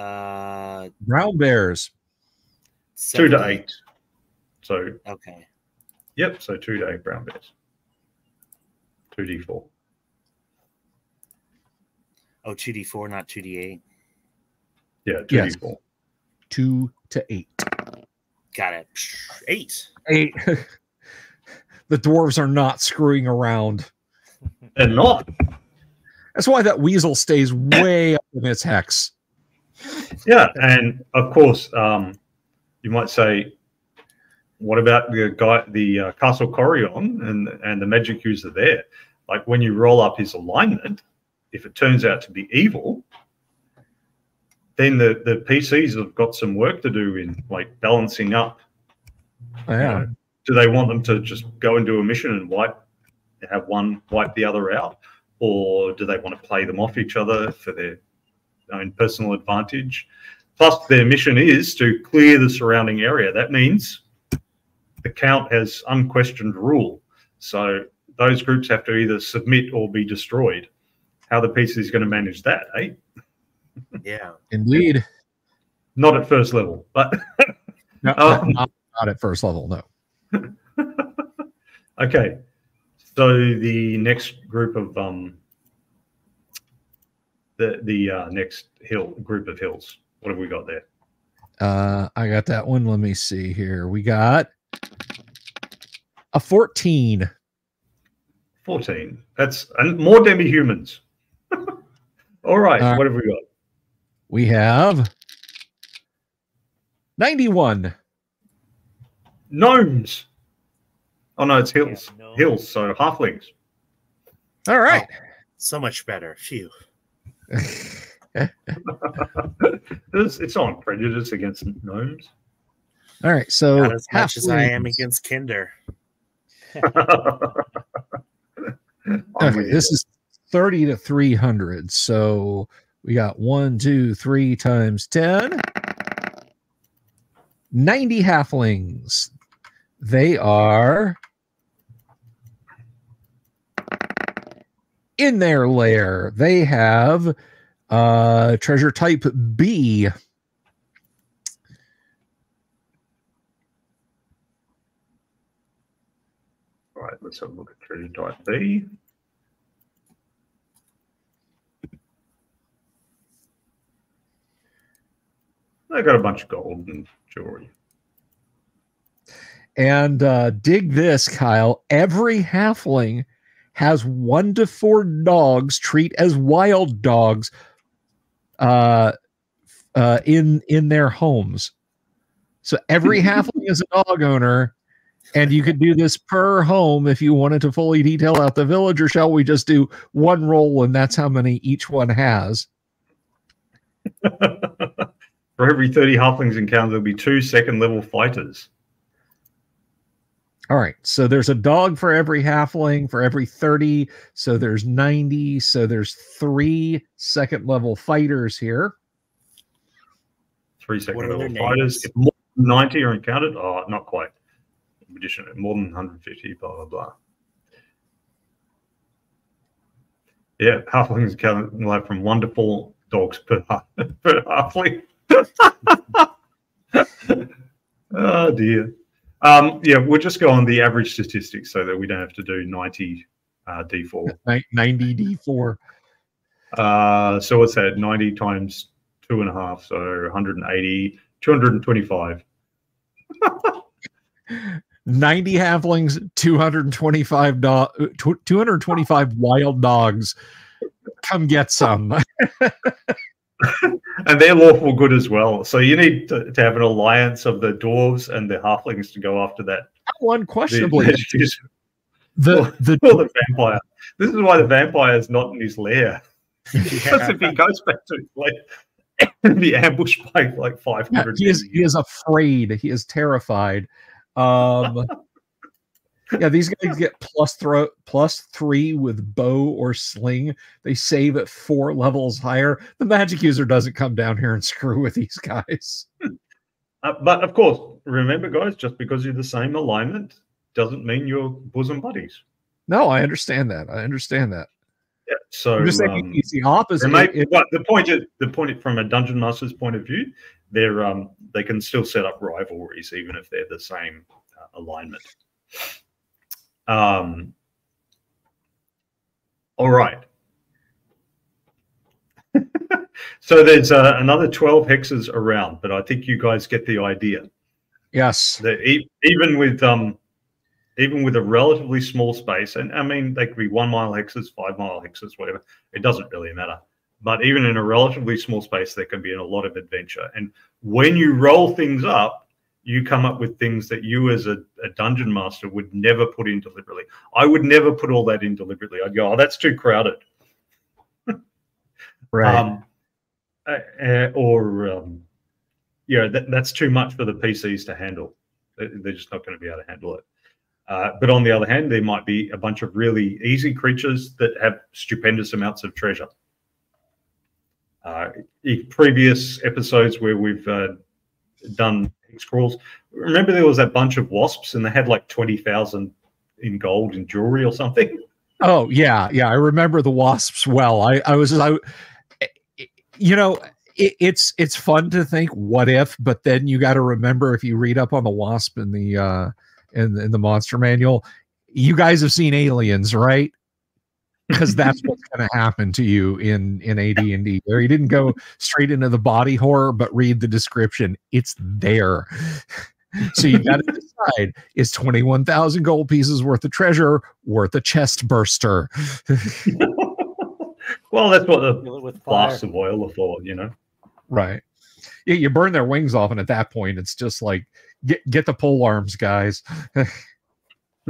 D: Uh,
A: Brown bears.
B: Two to eight. So,
D: Okay.
B: yep, so two to eight brown bears. 2d4.
D: Oh, 2d4, not 2d8.
B: Yeah, 2d4.
A: Two to eight.
D: Got it. Eight.
A: Eight. *laughs* the dwarves are not screwing around.
B: And not.
A: That's why that weasel stays way up in its hex.
B: Yeah, and of course, um, you might say, what about the guy, the uh, Castle Corion and and the magic user there? Like when you roll up his alignment, if it turns out to be evil, then the the PCs have got some work to do in like balancing up. you
A: Yeah.
B: know. do they want them to just go and do a mission and wipe, have one wipe the other out, or do they want to play them off each other for their own personal advantage? Plus, their mission is to clear the surrounding area. That means the count has unquestioned rule. So those groups have to either submit or be destroyed. How the PC is going to manage that, eh? *laughs*
D: Yeah.
A: Indeed.
B: Not at first level, but *laughs*
A: No,
B: Oh. *laughs*
A: not, not at first level, no.
B: okay. So the next group of um the the uh, next hill group of hills. What have we got there?
A: Uh, I got that one. Let me see here. We got a 14.
B: 14. That's and more demi-humans. *laughs* All right.
A: Uh,
B: what have we got?
A: We have 91.
B: Gnomes. Oh no, it's hills.
C: Yeah, gnomes.
B: Hills, so halflings.
A: All right.
D: So much better. Phew.
B: It's, it's on prejudice against gnomes.
A: All right. So
D: Not as much as I am against
B: Kender. *laughs*
A: Okay, this is 30 to 300. So we got one, two, three times 10. 90 halflings. They are in their lair. They have uh treasure type B.
B: All right, let's have a look at treasure type B. They got a bunch of gold and jewelry.
A: And uh dig this, Kyle. Every halfling has one to four dogs treat as wild dogs uh, uh, in in their homes. So every *laughs* halfling is a dog owner, and you could do this per home if you wanted to fully detail out the village, or shall we just do one roll and that's how many each one has? *laughs*
B: For every 30 halflings encountered, there'll be two second level fighters.
A: All right. So there's a dog for every halfling for every 30. So there's 90. So there's three second level fighters here.
B: Three second level fighters. If more than 90 are encountered, oh, not quite. In addition, more than 150, blah, blah, blah. Yeah, halflings encountered like from one to four dogs per, *laughs* per halfling. oh, *laughs* dear. Um, yeah, we'll just go on the average statistics so that we don't have to do 90 uh, D4. *laughs*
A: 90 D4.
B: Uh, so what's that? 90 times two and a half, so 180, 225. *laughs*
A: 90 halflings, 225 do- 225 wild dogs. Come get some. *laughs* *laughs*
B: And they're lawful good as well. So you need to, to have an alliance of the dwarves and the halflings to go after that.
A: Unquestionably,
B: The,
A: questionably,
B: the, *laughs*
A: the the
B: the vampire. This is why the vampire is not in his lair. *laughs* Because if he goes back to his lair, he'll be ambushed by like 500.
A: he is he is afraid. He is terrified. Um, yeah, these guys get plus throw plus three with bow or sling. They save at four levels higher. The magic user doesn't come down here and *laughs* screw with these guys.
B: Uh, but of course, remember, guys, just because you're the same alignment doesn't mean you're bosom buddies.
A: No, I understand that. I understand that.
B: Yeah. So
A: I'm just saying
B: um,
A: it's the opposite.
B: Maybe,
A: It-
B: but the point is, the point from a dungeon master's point of view, they're um, they can still set up rivalries even if they're the same uh, alignment. Um, all right. *laughs* so there's uh, another 12 hexes around, but I think you guys get the idea.
A: yes.
B: That e- even with um, even with a relatively small space, and I mean they could be one mile hexes, five mile hexes, whatever. It doesn't really matter. But even in a relatively small space, there can be a lot of adventure. And when you roll things up, you come up with things that you, as a, a dungeon master, would never put in deliberately. I would never put all that in deliberately. I'd go, "Oh, that's too crowded." *laughs*
A: Right.
B: Um, uh, uh, or um, yeah, that, that's too much for the PCs to handle. They- They're just not going to be able to handle it. Uh, but on the other hand, there might be a bunch of really easy creatures that have stupendous amounts of treasure. Uh, in previous episodes where we've uh, done crawls, remember there was that bunch of wasps and they had like 20,000 in gold and jewelry or something? *laughs*
A: Oh yeah, yeah. I remember the wasps well. I I was I, you know, it, it's it's fun to think what if, but then you got to remember if you read up on the wasp in the uh in in the monster manual, you guys have seen aliens, right? Because that's what's going to happen to you in in AD and D. Or you didn't go straight into the body horror, but read the description. It's there. *laughs* So you got to decide: is twenty one thousand gold pieces worth of treasure worth a chest burster? *laughs*
B: well, that's what the
C: Fill with fire.
B: blasts of oil are for, you know.
A: Right. Yeah, you burn their wings off, and at that point, it's just like get get the pole arms, guys. *laughs*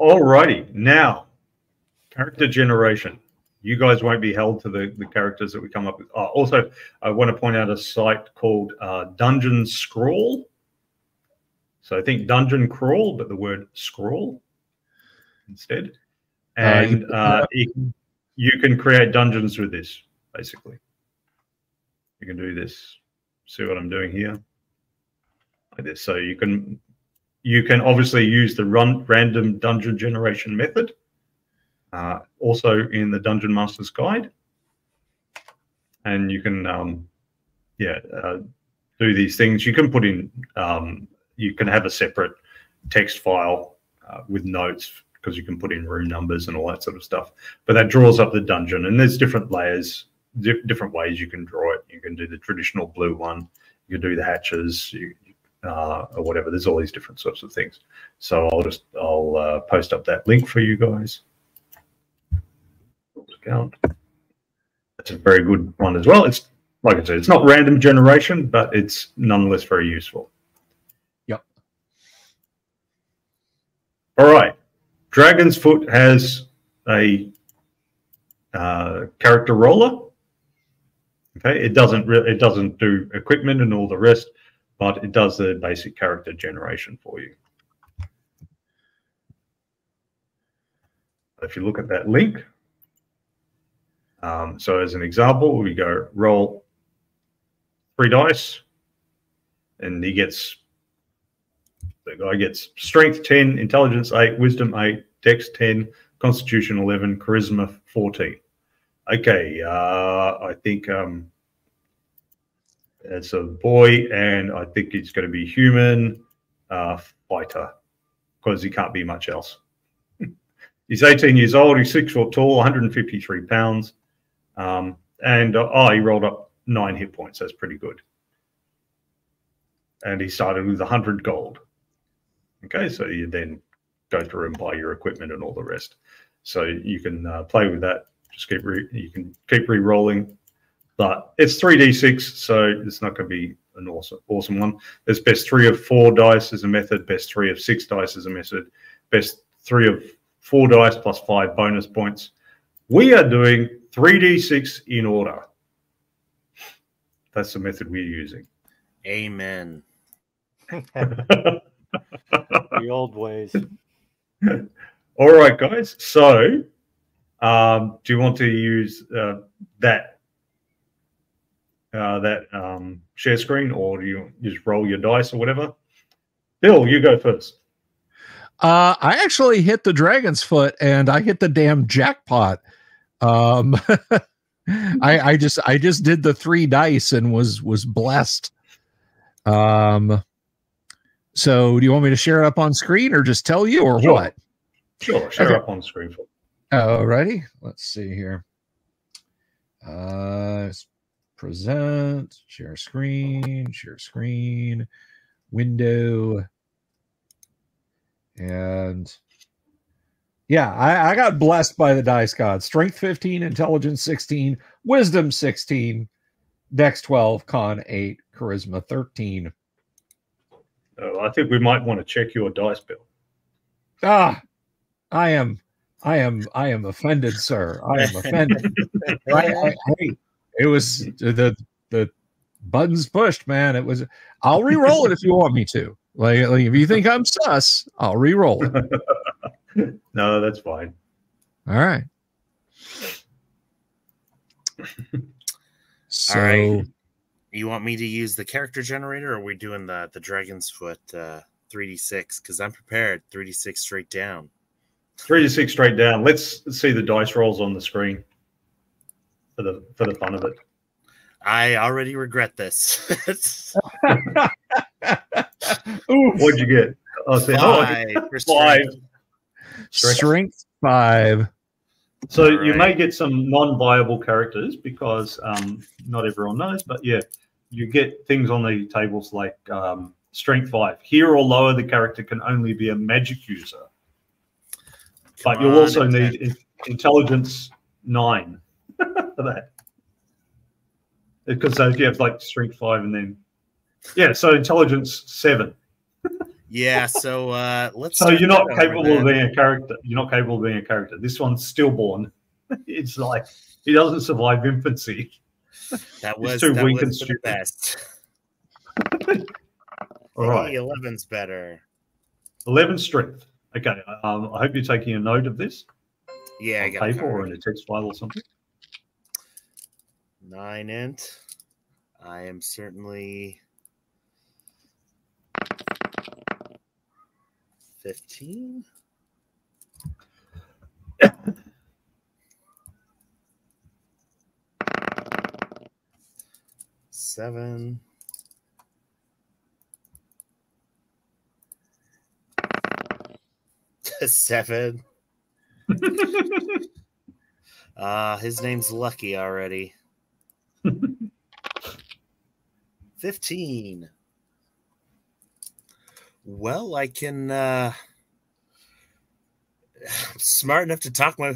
B: Alrighty, now character generation. You guys won't be held to the, the characters that we come up with. Oh, also, I want to point out a site called uh, Dungeon Scrawl. So I think Dungeon Crawl, but the word scroll instead.
A: Uh,
B: And uh, you, you can create dungeons with this, basically. You can do this. See what I'm doing here? Like this. So you can you can obviously use the run random dungeon generation method. Uh, also in the Dungeon Master's Guide, and you can um, yeah uh, do these things. You can put in um, you can have a separate text file uh, with notes because you can put in room numbers and all that sort of stuff. But that draws up the dungeon, and there's different layers, di- different ways you can draw it. You can do the traditional blue one. You can do the hatches. You, uh, or whatever. There's all these different sorts of things. So I'll just I'll uh, post up that link for you guys. Count. That's a very good one as well. It's like I said, it's not random generation, but it's nonetheless very useful.
A: Yep.
B: All right. Dragonsfoot has a uh, character roller. Okay, it doesn't it doesn't do equipment and all the rest, but it does the basic character generation for you. If you look at that link, um, so as an example, we go roll three dice, and he gets the guy gets strength 10, intelligence 8, wisdom 8, dex 10, constitution 11, charisma 14. Okay, uh, I think um, it's a boy, and I think he's going to be human uh, fighter because he can't be much else. *laughs* he's 18 years old, he's six foot tall, 153 pounds, um, and uh, oh, he rolled up nine hit points. That's pretty good. And he started with 100 gold. Okay, so you then go through and buy your equipment and all the rest. So you can uh, play with that. Just keep re- you can keep re-rolling, but it's three d six, so it's not going to be an awesome awesome one. There's best three of four dice as a method, best three of six dice as a method, best three of four dice plus five bonus points. We are doing three d six in order. That's the method we're using.
D: Amen. *laughs*
C: the old ways. *laughs*
B: All right, guys. So, um, do you want to use uh, that uh, that um, share screen, or do you just roll your dice or whatever? Bill, you go first.
A: Uh, I actually hit the Dragonsfoot, and I hit the damn jackpot. Um, *laughs* I, I just I just did the three dice and was was blessed. Um, so do you want me to share it up on screen or just tell you or
B: Sure.
A: what?
B: Sure, share
A: Okay.
B: up on screen for.
A: Ready? Let's see here. Uh, present, share screen, share screen, window, and yeah, I, I got blessed by the dice god. Strength 15, intelligence 16, wisdom 16, dex 12, con 8, charisma 13.
B: Uh, I think we might want to check your dice, Bill.
A: Ah, I am, I am, I am offended, sir. I am offended. *laughs* I, I, hey, it was the the buttons pushed, man. It was. I'll re-roll it if you want me to. Like, like if you think I'm sus, I'll re-roll it. *laughs* *laughs*
B: No, that's fine.
A: All right. *laughs* So
D: All right. You want me to use the character generator, or are we doing the the Dragonsfoot uh, 3d6? Because I'm prepared. 3d6 straight down.
B: 3d6 straight down. Let's see the dice rolls on the screen for the for the fun of it.
D: I already regret this. *laughs*
B: What'd you get? Oh, see, oh, I get
D: Five for
B: five.
D: Strength.
A: strength five.
B: So you
D: Right.
B: may get some non-viable characters because um, not everyone knows, but yeah, you get things on the tables like um, strength five. Here or lower, the character can only be a magic user, but you'll
D: on,
B: also
D: attack.
B: need in- intelligence nine *laughs* for that. Because so if you have like strength five and then yeah, so intelligence seven.
D: Yeah, so uh let's
B: So you're not capable of being a character. You're not capable of being a character. This one's stillborn. *laughs* It's like he doesn't survive infancy.
D: That was
B: too
D: that
B: weak
D: was
B: and
D: for the
B: stupid.
D: best. *laughs*
B: All right.
D: 11's better.
B: 11 strength. Okay. Um, I hope you're taking a note of this
D: Yeah, I
B: on paper or in a text file or something.
D: nine int. I am certainly fifteen. Seven. *laughs* Seven. *laughs* Uh, his name's Lucky already. *laughs* 15. Well, I can uh I'm *sighs* smart enough to talk my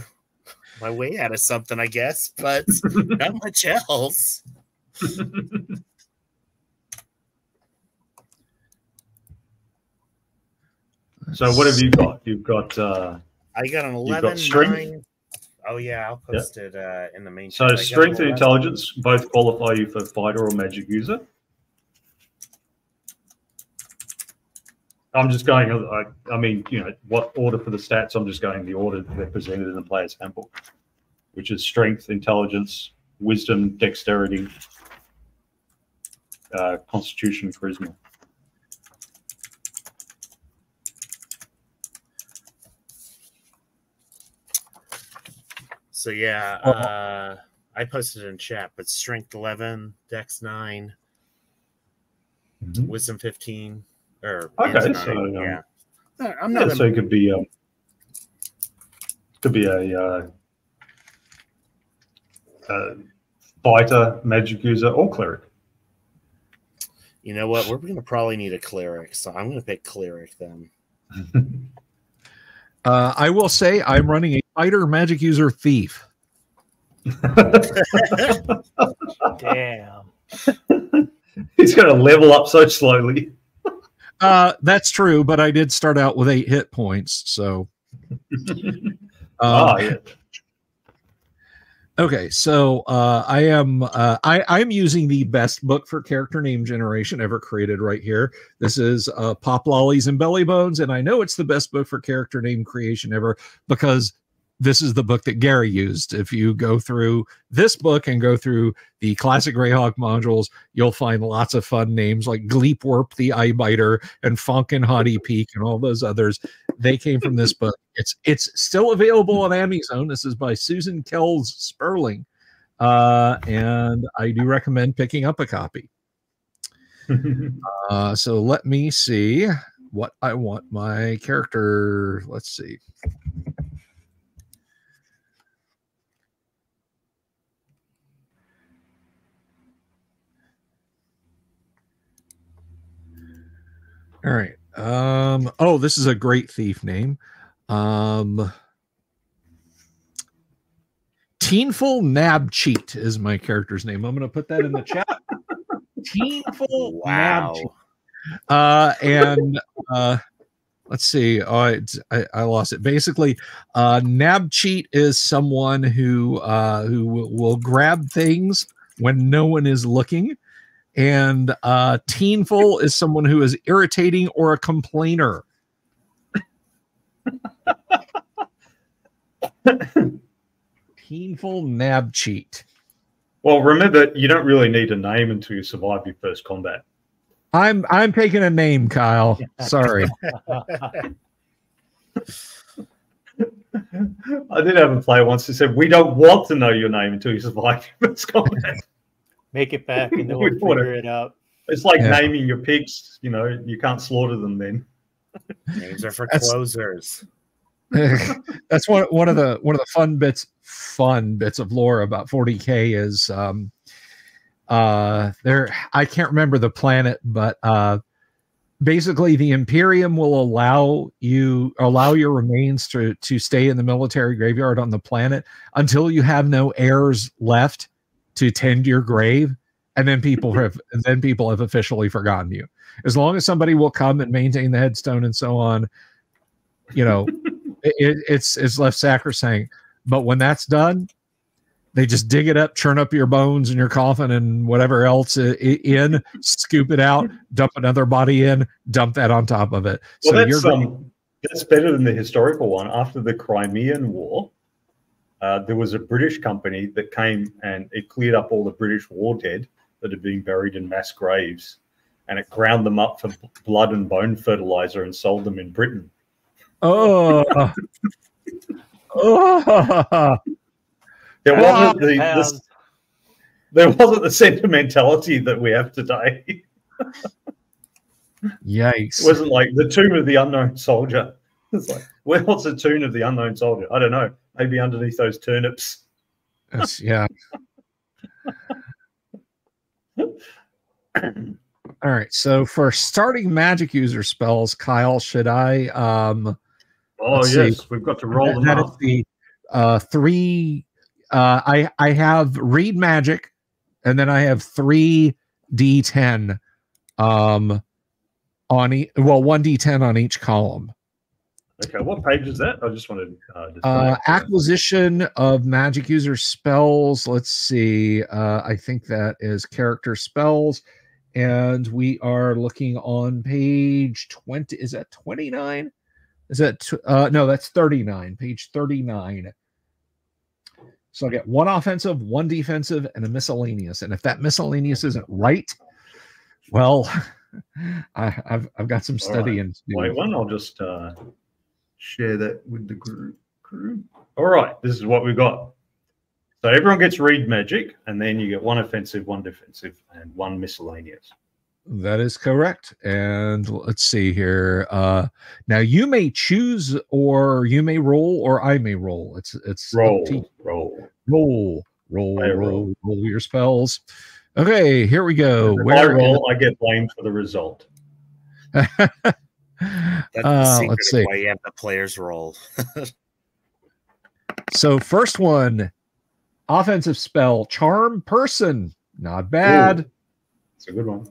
D: my way out of something, I guess, but *laughs* not much else.
B: so what have you got? You've got uh,
D: I got an
B: got
D: 11,
B: strength?
D: 9. Oh, yeah, I'll post it uh, in the main
B: so
D: got
B: strength and intelligence both qualify you for fighter or magic user. I'm just going. I, I mean, you know, what order for the stats? I'm just going the order that they're presented in the player's handbook, which is strength, intelligence, wisdom, dexterity, uh, constitution, charisma.
D: So, yeah,
A: Oh.
D: uh, I posted in chat, but strength 11, dex 9, wisdom 15. Or
B: Okay, so,
D: nine,
B: um,
D: yeah. I'm
B: Yeah,
D: not a
B: so it could be um, could be a uh, uh, fighter, magic user, or cleric.
D: You know what? We're going to probably need a cleric, so I'm going to pick cleric then. *laughs*
A: Uh, I will say I'm running a fighter magic user thief. *laughs*
C: Damn.
B: He's going to level up so slowly.
A: Uh, that's true, but I did start out with eight hit points. So, uh, *laughs*
B: yeah.
A: okay. So uh, I am uh, I I'm using the best book for character name generation ever created right here. This is uh, Poplollies and Bellibones, and I know it's the best book for character name creation ever because this is the book that Gary used. If you go through this book and go through the classic Greyhawk modules, you'll find lots of fun names like Gleepwarp the Eye Biter and Funkin' Hottie Peak and all those others. They came from this book. It's it's still available on Amazon. This is by Susan Kelz Sperling. Uh, and I do recommend picking up a copy. *laughs* Uh, so let me see what I want my character. Let's see. All right. Um, oh, this is a great thief name. Um, Teenful Nab Cheat is my character's name. I'm going to put that in the *laughs* chat. Teenful Nab
D: Wow.
A: Cheat. Uh, and uh, let's see. Oh, it's, I, I lost it. Basically, uh, Nab Cheat is someone who uh, who will, will grab things when no one is looking. And uh, Teenful is someone who is irritating or a complainer. Teenful Nab Cheat.
B: well, remember, you don't really need a name until you survive your first combat.
A: I'm I'm taking a name, Kyle. Sorry. *laughs*
B: I did have a player once who said, "We don't want to know your name until you survive your first combat." *laughs*
C: Make it back and then *laughs*
B: We
C: we'll
B: wanna-
C: figure it out.
B: It's like
A: Yeah.
B: naming your pigs. You know, you can't slaughter them then.
D: Names are for
A: That's-
D: closers. *laughs*
A: That's one one of the one of the fun bits fun bits of lore about 40k is um uh there I can't remember the planet but uh basically the imperium will allow you allow your remains to to stay in the military graveyard on the planet until you have no heirs left to tend your grave and then people have *laughs* and then people have officially forgotten you. As long as somebody will come and maintain the headstone and so on you know *laughs* it, it- it's it's left sacrosanct. But when that's done they just dig it up churn up your bones and your coffin and whatever else in scoop it out dump another body in dump that on top of it.
B: Well,
A: so you're
B: that's
A: going
B: um, that's better than the historical one. After the Crimean War, uh, there was a British company that came and it cleared up all the British war dead that had been buried in mass graves, and it ground them up for blood and bone fertilizer and sold them in Britain.
A: oh oh
B: There wasn't the, the there wasn't the sentimentality that we have today.
A: yikes
B: It wasn't like the tomb of the unknown soldier. It's like, well, what's the tomb of the unknown soldier? I don't know. Maybe underneath those turnips.
A: That's- yeah *laughs* all right so for starting magic user spells kyle should i um
B: Oh
A: Let's see.
B: yes, we've got to roll
A: that-
B: them
A: that is
B: up.
A: the uh, three. Uh, I I have read magic, and then I have three d10 um, on e- well one d10 on each column.
B: Okay, what page is that? I just wanted uh, just
A: Uh, acquisition of magic user spells. Let's see. Uh, I think that is character spells. And we are looking on page 20. Is that 29? Is that, uh, no, that's 39. Page 39. So I get one offensive, one defensive, and a miscellaneous. And if that miscellaneous isn't right, well, *laughs* I, I've, I've got some
B: All right.
A: studying do.
B: Wait one, I'll just uh, share that with the group. Crew. All right, this is what we've got. So everyone gets read magic, and then you get one offensive, one defensive, and one miscellaneous.
A: That is correct. And let's see here. Uh now you may choose or you may roll or I may roll. It's it's
B: Roll,
A: to
B: roll.
A: roll, roll,
B: I
A: roll,
B: roll.
A: roll, your spells. Okay, here we go.
B: If I
A: Where
B: roll, I get blamed for the result. *laughs*
A: is-
D: That's
A: uh,
D: secret
A: let's see.
D: why you have the players roll. *laughs*
A: So first one, offensive spell, charm person. Not bad.
B: It's a good one.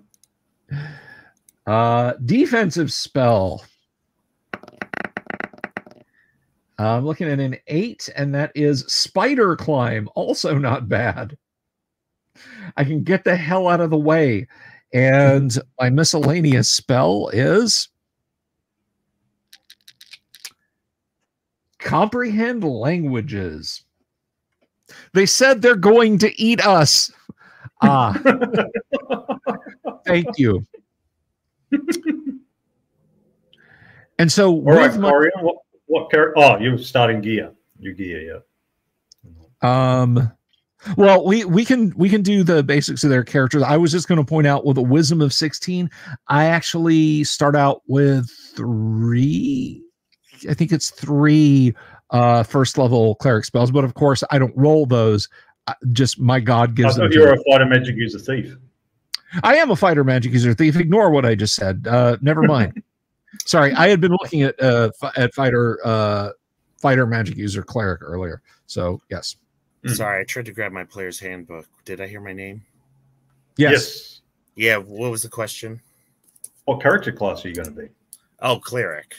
A: Uh, defensive spell. I'm looking at an eight, and that is spider climb. Also not bad. I can get the hell out of the way. And my miscellaneous spell is comprehend languages. They said they're going to eat us. Ah, thank you. And so
B: All right,
A: my-
B: Corian, what, what character? Oh, you're starting gear. Your gear, yeah.
A: Um, well, we we can we can do the basics of their characters. I was just going to point out with a wisdom of sixteen, I actually start out with three. I think it's three uh first level cleric spells, but of course I don't roll those. I- Just my God gives them.
B: thought
A: to
B: you were
A: me.
B: a fighter magic user thief.
A: I am a fighter magic user thief. Ignore what I just said. Uh, never *laughs* mind. Sorry, I had been looking at uh fi- at fighter uh fighter magic user cleric earlier. So yes,
B: Mm.
D: Sorry, I tried to grab my player's handbook. Did I hear my name?
A: yes.
D: Yeah, what was the question?
B: What character class are you going to be?
D: Oh, cleric.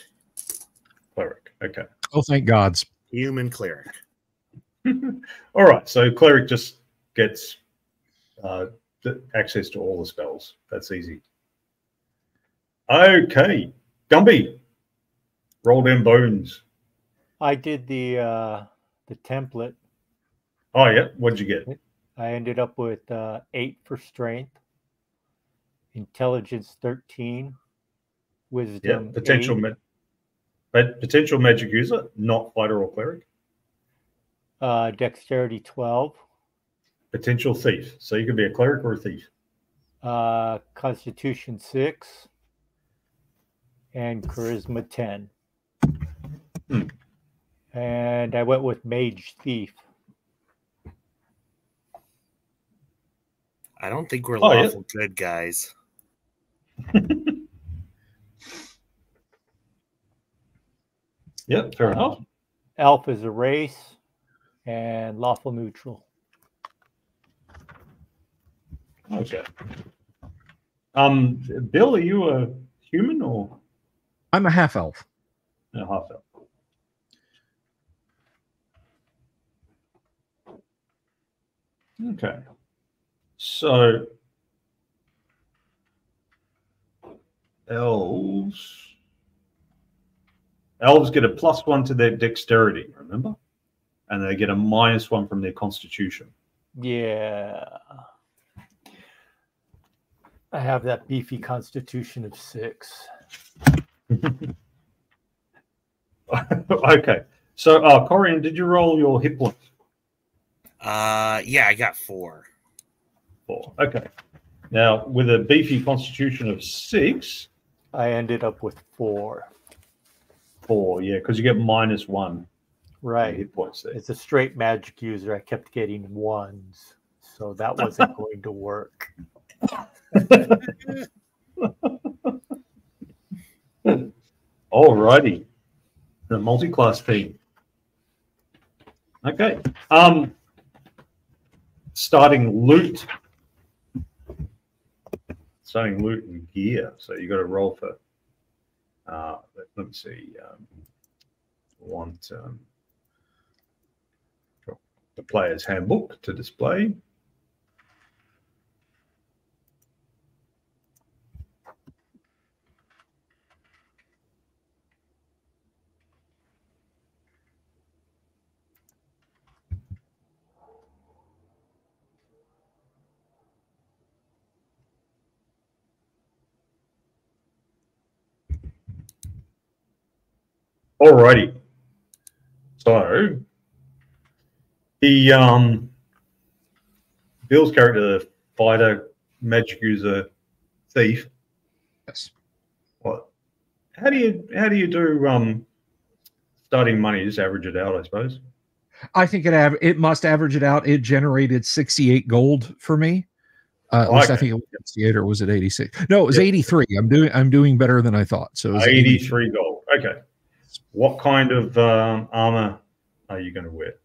B: Cleric. Okay.
A: Oh, thank gods.
D: Human cleric. *laughs*
B: all right. So cleric just gets uh, access to all the spells. That's easy. Okay, Gumby, roll them bones.
C: I did the uh, the template.
B: Oh yeah, what'd you get?
C: I ended up with uh, eight for strength, intelligence thirteen, wisdom.
B: Yeah,
C: wisdom.
B: potential,
C: eight,
B: ma- but potential magic user, not fighter or cleric.
C: uh, dexterity twelve,
B: Potential thief. So you could be a cleric or a thief.
C: uh, constitution six, and charisma ten.
B: Hmm.
C: And I went with mage thief.
D: I don't think we're
B: Oh, yeah.
D: lawful good guys. *laughs*
B: Yep, fair enough.
C: Elf is a race, and lawful neutral.
B: Okay. Um, Bill, are you a human or
A: I'm a half elf.
B: a half elf? Okay. So elves elves get a plus one to their dexterity, remember? And they get a minus one from their constitution.
C: Yeah. I have that beefy constitution of six. *laughs*
B: okay. So uh Corian, did you roll your hit points?
D: Uh yeah, I got four.
B: Four. Okay. Now with a beefy constitution of six,
C: I ended up with four.
B: Four, yeah, because you get minus one
C: Right.
B: hit points there.
C: As a straight magic user, I kept getting ones. So that wasn't *laughs* going to work.
B: Alrighty. The multi-class team. Okay. Um, starting loot. Starting loot and gear. So you got to roll for. Uh, let, let me see. Um, want um, the player's handbook to display. Alrighty. So the um Bill's character, the fighter, magic user, thief.
A: Yes.
B: What? How do you how do you do um starting money? Just average it out, I suppose.
A: I think it av- it must average it out. It generated 68 gold for me. Uh, at least I think it was 68 or was it 86? No, it was
B: Yeah.
A: 83. I'm doing I'm doing better than I thought. So it was
B: 83 gold. Okay. What kind of um, armor are you going to wear?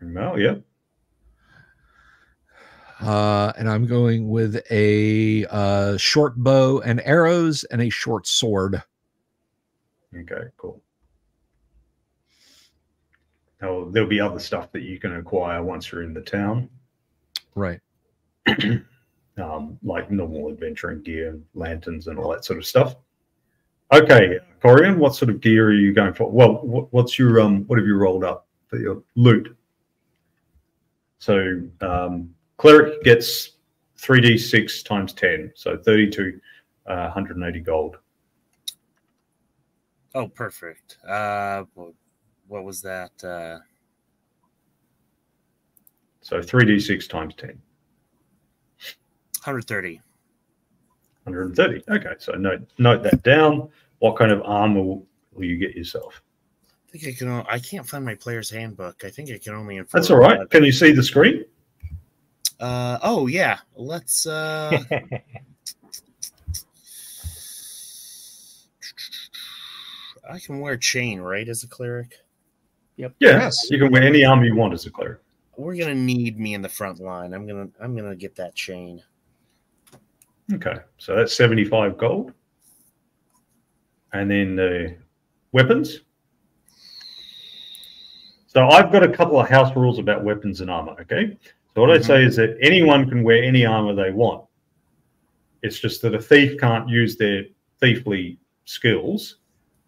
A: ring mail.
B: Yeah.
A: Uh, and I'm going with a uh, short bow and arrows and a short sword.
B: Okay, cool. Now, there'll be other stuff that you can acquire once you're in the town,
A: Right. *clears throat*
B: um, like normal adventuring gear, lanterns, and all that sort of stuff. Okay, Corian, what sort of gear are you going for? Well, what, what's your um, what have you rolled up for your loot? So, um, cleric gets three d six times ten, so thirty two, uh, 180 gold.
D: Oh, perfect. Uh, what, was that? Uh,
B: So three d six times 10,
D: 130.
B: 130. Okay, so note note that down. What kind of armor will, will you get yourself?
D: I think I can. I can't find my player's handbook. I think I can only.
B: That's
D: afford,
B: all right. Can you see the screen?
D: Uh, oh yeah. Let's. Uh, *laughs* I can wear chain, right, as a cleric.
B: Yep.
A: Yes.
B: you can wear any armor you want as a cleric.
D: We're gonna need me in the front line. I'm gonna. I'm gonna get that chain.
B: Okay, so that's 75 gold. And then the weapons. So I've got a couple of house rules about weapons and armor. Okay, so what I
D: Mhm.
B: say is that anyone can wear any armor they want. It's just that a thief can't use their thiefly skills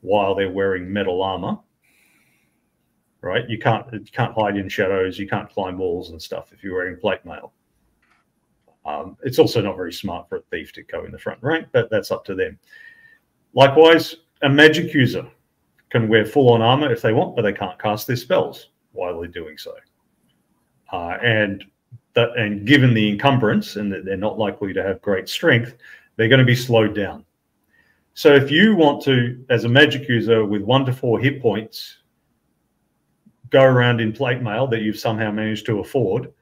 B: while they're wearing metal armor. Right? You can't you can't hide in shadows. You can't climb walls and stuff if you're wearing plate mail. Um, it's also not very smart for a thief to go in the front rank, but that's up to them. Likewise, a magic user can wear full on armor if they want, but they can't cast their spells while they're doing so. Uh, and that, and given the encumbrance and that they're not likely to have great strength, they're going to be slowed down. So if you want to, as a magic user with one to four hit points, go around in plate mail that you've somehow managed to afford,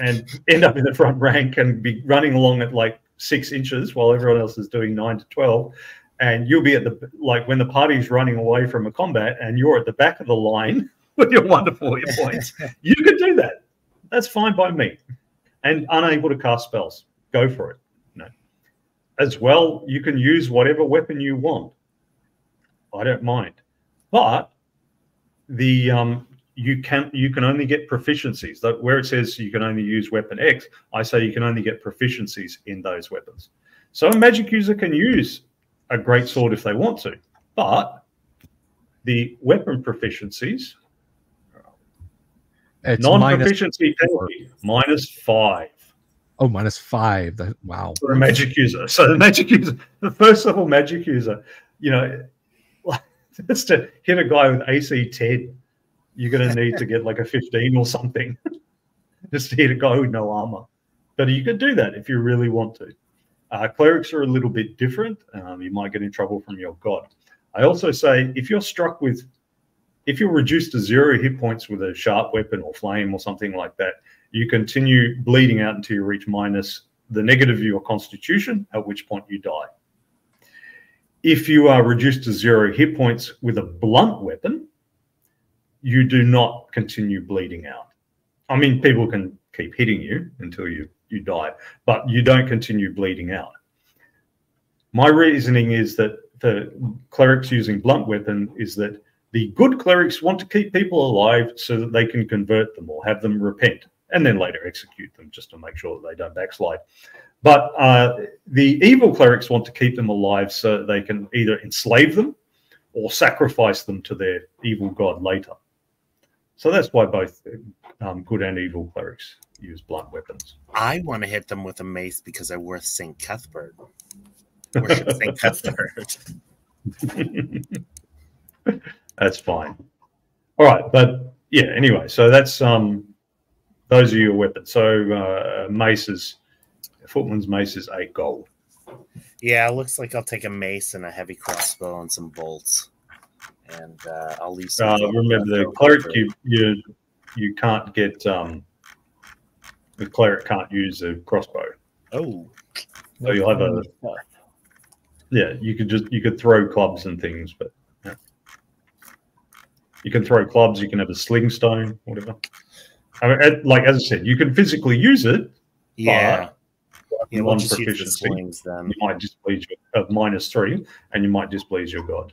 B: and end up in the front rank and be running along at like six inches while everyone else is doing nine to 12. And you'll be at the, like when the party's running away from a combat and you're at the back of the line *laughs* with your four hit *laughs* points. you could do that. That's fine by me. And unable to cast spells, go for it. No. As well, you can use whatever weapon you want. I don't mind. But the um, you can you can only get proficiencies. That where it says you can only use weapon X, I say you can only get proficiencies in those weapons. So a magic user can use a great sword if they want to, but the weapon proficiencies,
A: It's
B: non-proficiency penalty, minus five
A: oh, minus five. That, wow.
B: for a magic user. So the magic user, the first level magic user, you know, *laughs* just to hit a guy with AC 10, you're going to need to get like a 15 or something just *laughs* to hit a with no armor. But you could do that if you really want to. Uh, clerics are a little bit different. Um, you might get in trouble from your god. I also say if you're struck with, if you're reduced to zero hit points with a sharp weapon or flame or something like that, you continue bleeding out until you reach minus the negative of your constitution, at which point you die. If you are reduced to zero hit points with a blunt weapon, you do not continue bleeding out. I mean, people can keep hitting you until you you die, but you don't continue bleeding out. My reasoning is that the clerics using blunt weapon is that the good clerics want to keep people alive so that they can convert them or have them repent and then later execute them just to make sure that they don't backslide. But uh, the evil clerics want to keep them alive so they can either enslave them or sacrifice them to their evil god later. So that's why both um, good and evil clerics use blunt weapons.
D: I want to hit them with a mace because I worship St. Cuthbert. Worship St. *laughs* Cuthbert.
B: that's fine. All right, but yeah. Anyway, so that's um, those are your weapons. So uh, maces, footman's mace is eight gold.
D: Yeah, it looks like I'll take a mace and a heavy crossbow and some bolts, and uh, I'll leave. Some
B: Uh, remember the
D: left over
B: cleric, you you you can't get um, the cleric can't use a crossbow.
D: Oh,
B: So you'll have a yeah. You could just you could throw clubs and things, but yeah. you can throw clubs. You can have a sling stone, whatever. I mean, like as I said, you can physically use it.
D: yeah. Yeah, we'll
B: one
D: just use the
B: proficiency.
D: slings then.
B: You might displease your uh, minus three, and you might displease your god.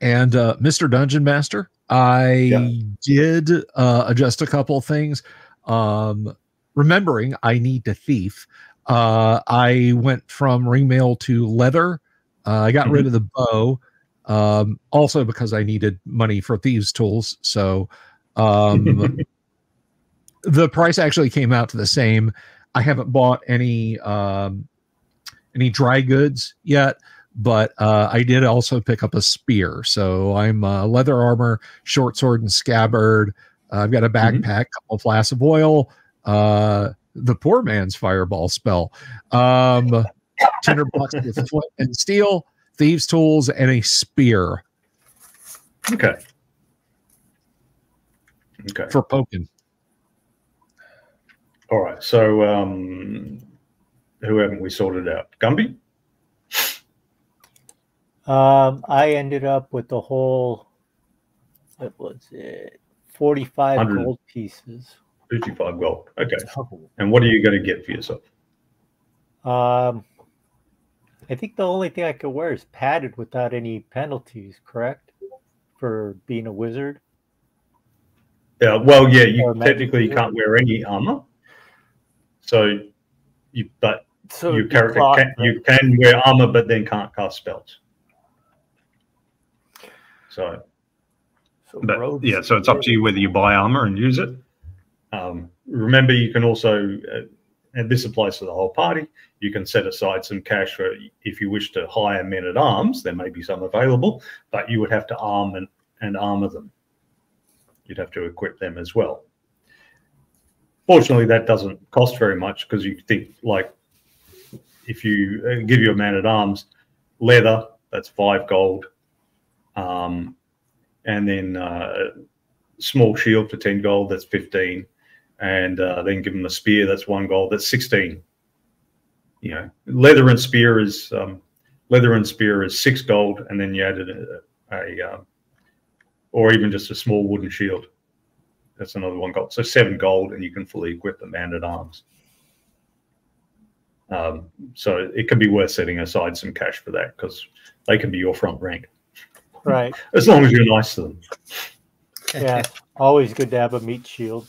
A: And uh, Mr. Dungeon Master, I
B: Yeah.
A: did uh, adjust a couple things. Um, remembering I need to thief, uh, I went from ringmail to leather. Uh, I got rid of the bow, um, also because I needed money for thieves' tools. So um, *laughs* the price actually came out to the same. I haven't bought any um, any dry goods yet but uh, I did also pick up a spear. So I'm uh, leather armor, short sword, and scabbard. Uh, I've got a backpack, couple of flasks of oil, uh, the poor man's fireball spell, um, *laughs* tinderbox with flint and steel, thieves' tools, and a spear
B: Okay. Okay.
A: for poking.
B: All right. So, um, who haven't we sorted out? Gumby?
C: Um, I ended up with the whole. What was it? Forty-five
B: 100.
C: gold pieces.
B: 55 gold. Okay. And what are you going to get for yourself?
C: Um, I think the only thing I could wear is padded without any penalties. Correct? For being a wizard.
B: Yeah. Well, yeah, you technically you can't wear any armor. So, you but
C: So
B: your character can,
C: right?
B: you can wear armor, but then can't cast spells. So,
C: So
B: but
C: robes
B: yeah, so it's up to you whether you buy armor and use it. Um, remember, you can also, uh, and this applies to the whole party, you can set aside some cash for if you wish to hire men at arms. There may be some available, but you would have to arm and, and armor them. You'd have to equip them as well. Fortunately, that doesn't cost very much because you think like if you uh, give you a man at arms leather, that's five gold. Um, and then uh, small shield for 10 gold, that's 15. And uh, then give them a spear, that's one gold, that's 16. You know, leather and spear is um, leather and spear is six gold, and then you added a, a um, or even just a small wooden shield. That's another one gold. So seven gold, and you can fully equip the man at arms. Um, so it can be worth setting aside some cash for that because they can be your front rank
C: Right. *laughs*
B: as long as you're nice to them.
C: Yeah. Always good to have a meat shield.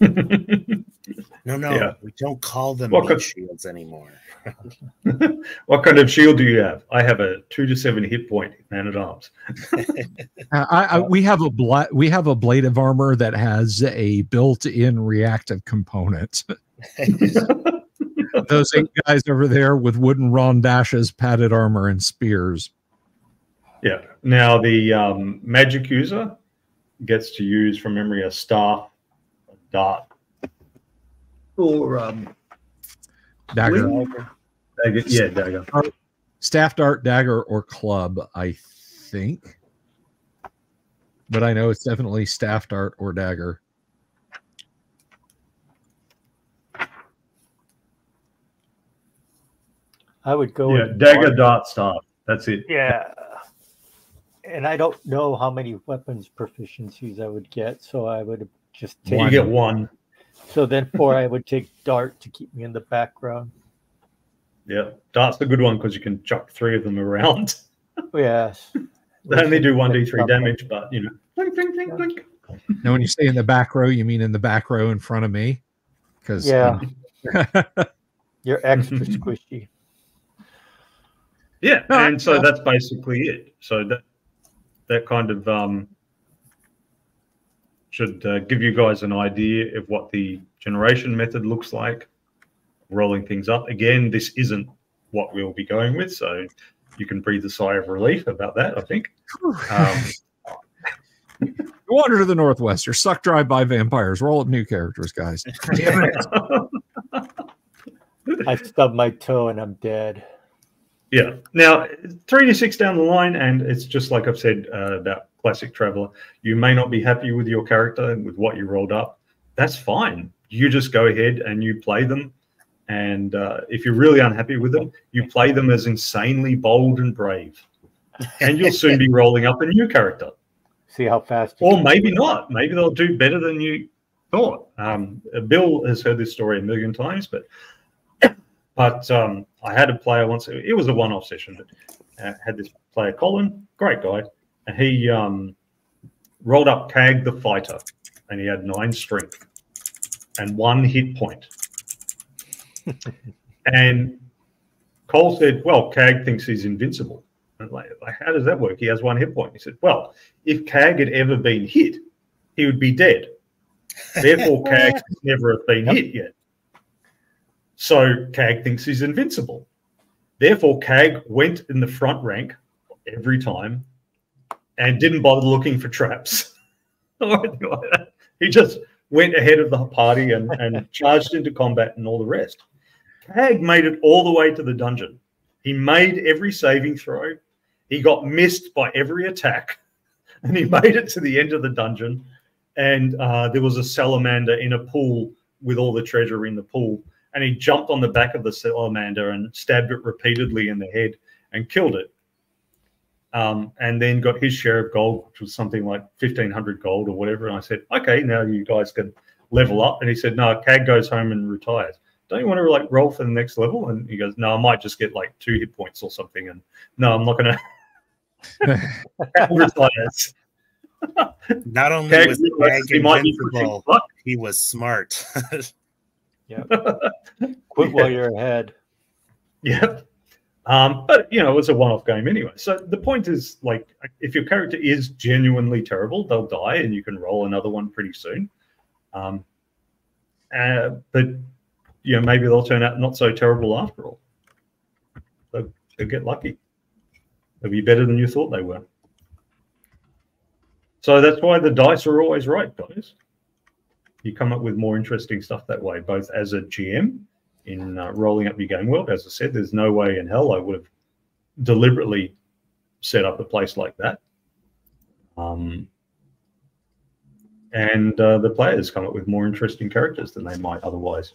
C: *laughs*
D: No, no,
B: Yeah.
D: we don't call them
B: Well,
D: meat
B: could-
D: shields anymore. *laughs*
B: what kind of shield do you have? I have a two to seven hit point man at arms.
A: Uh, I, I, we have a bla- we have a blade of armor that has a built-in reactive component. Those eight guys over there with wooden rondaches, padded armor, and spears.
B: Yeah. Now the um, magic user gets to use from memory a staff, a dart, or um,
A: Dagger,
B: dagger. Yeah, dagger.
A: staff, dart, dagger, or club. I think, but I know it's definitely staff, dart, or dagger.
C: I would go
B: Yeah,
C: with
B: dagger,
C: dart.
B: dart, staff. That's it.
C: Yeah. And I don't know how many weapons proficiencies I would get, so I would just take.
B: You get one.
C: So then, four, I would take dart to keep me in the background.
B: Yeah, dart's a good one because you can chuck three of them around. *laughs*
C: Yes. *laughs*
B: They only do one d three damage, but you know, blink, blink, blink, blink.
A: Now, when you say in the back row, you mean in the back row in front of me? Because
C: Yeah. Um, *laughs* You're extra squishy.
B: Yeah, and so that's basically it. So that that kind of um, should uh, give you guys an idea of what the generation method looks like. Rolling things up again. This isn't what we'll be going with, so you can breathe a sigh of relief about that. I think. Um, *laughs*
A: wander to the northwest. You're sucked dry by vampires. Roll up new characters, guys. *laughs* Damn it. *laughs*
C: I stubbed my toe and I'm dead.
B: Yeah. Now, three to six down the line, and it's just like I've said uh, about Classic Traveller. You may not be happy with your character and with what you rolled up. That's fine. You just go ahead and you play them. And uh, if you're really unhappy with them, you play them as insanely bold and brave. And you'll soon be rolling up a new character.
C: See how fast.
B: Or maybe not. Maybe they'll do better than you thought. Um, Bill has heard this story a million times, but but um, I had a player once. It was a one-off session, but uh, had this player Colin, great guy, and he um, rolled up Cag the fighter, and he had nine strength and one hit point. *laughs* and Cole said, "Well, Cag thinks he's invincible." And like, how does that work? He has one hit point. He said, "Well, if Cag had ever been hit, he would be dead. Therefore, *laughs* Cag has never have been hit yet. So Cag thinks he's invincible. Therefore, Cag went in the front rank every time and didn't bother looking for traps or anything like that. He just went ahead of the party and, and *laughs* charged into combat and all the rest. Cag made it all the way to the dungeon. He made every saving throw. He got missed by every attack, *laughs* and he made it to the end of the dungeon. And uh, there was a salamander in a pool with all the treasure in the pool. And he jumped on the back of the salamander and stabbed it repeatedly in the head and killed it. Um, and then got his share of gold, which was something like 1500 gold or whatever. And I said, okay, now you guys can level up. And he said, no, Cag goes home and retires. Don't you want to like roll for the next level? And he goes, no, I might just get like two hit points or something. And no, I'm not going *laughs* to. *laughs* retires.
D: Not only
B: Cag
D: was
B: realizes
D: Cag
B: he might be
D: invincible, he was smart. *laughs* *laughs*
C: Quit while you're ahead.
B: Yeah. Um, but you know, it was a one-off game anyway. So the point is, like, if your character is genuinely terrible, they'll die, and you can roll another one pretty soon. Um, uh, but you know, maybe they'll turn out not so terrible after all. They'll, they'll get lucky. They'll be better than you thought they were. So that's why the dice are always right, guys. You come up with more interesting stuff that way, both as a GM in uh, rolling up your game world. As I said, there's no way in hell I would have deliberately set up a place like that. Um, and uh, the players come up with more interesting characters than they might otherwise.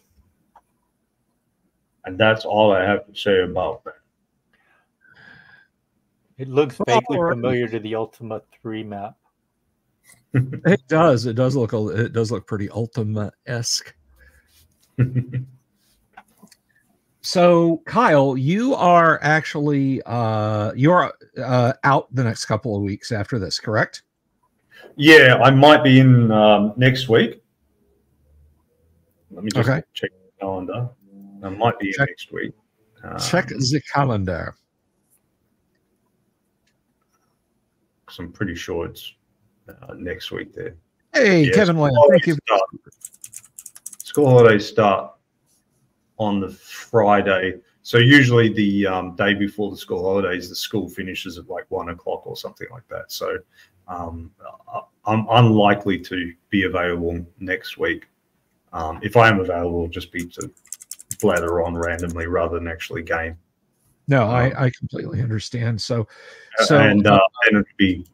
B: And that's all I have to say about that.
C: It looks vaguely familiar to the Ultima 3 map.
A: It does. It does look. It does look pretty Ultima esque. *laughs* So, Kyle, you are actually uh, you're uh, out the next couple of weeks after this, correct?
B: yeah, I might be in um, next week. Let me just
A: Okay.
B: check the calendar. I might be in
A: Check-
B: next week. Um,
A: Check the calendar.
B: 'cause I'm pretty sure it's uh, next week there.
A: Hey,
B: Yes.
A: Kevin
B: School
A: thank you.
B: start- School holidays start on the Friday. So usually the um, day before the school holidays, the school finishes at like one o'clock or something like that. So um, I'm unlikely to be available next week. Um, if I am available, it'll just be to blather on randomly rather than actually game.
A: No, I, I completely understand. So, so
B: and uh, then it'd be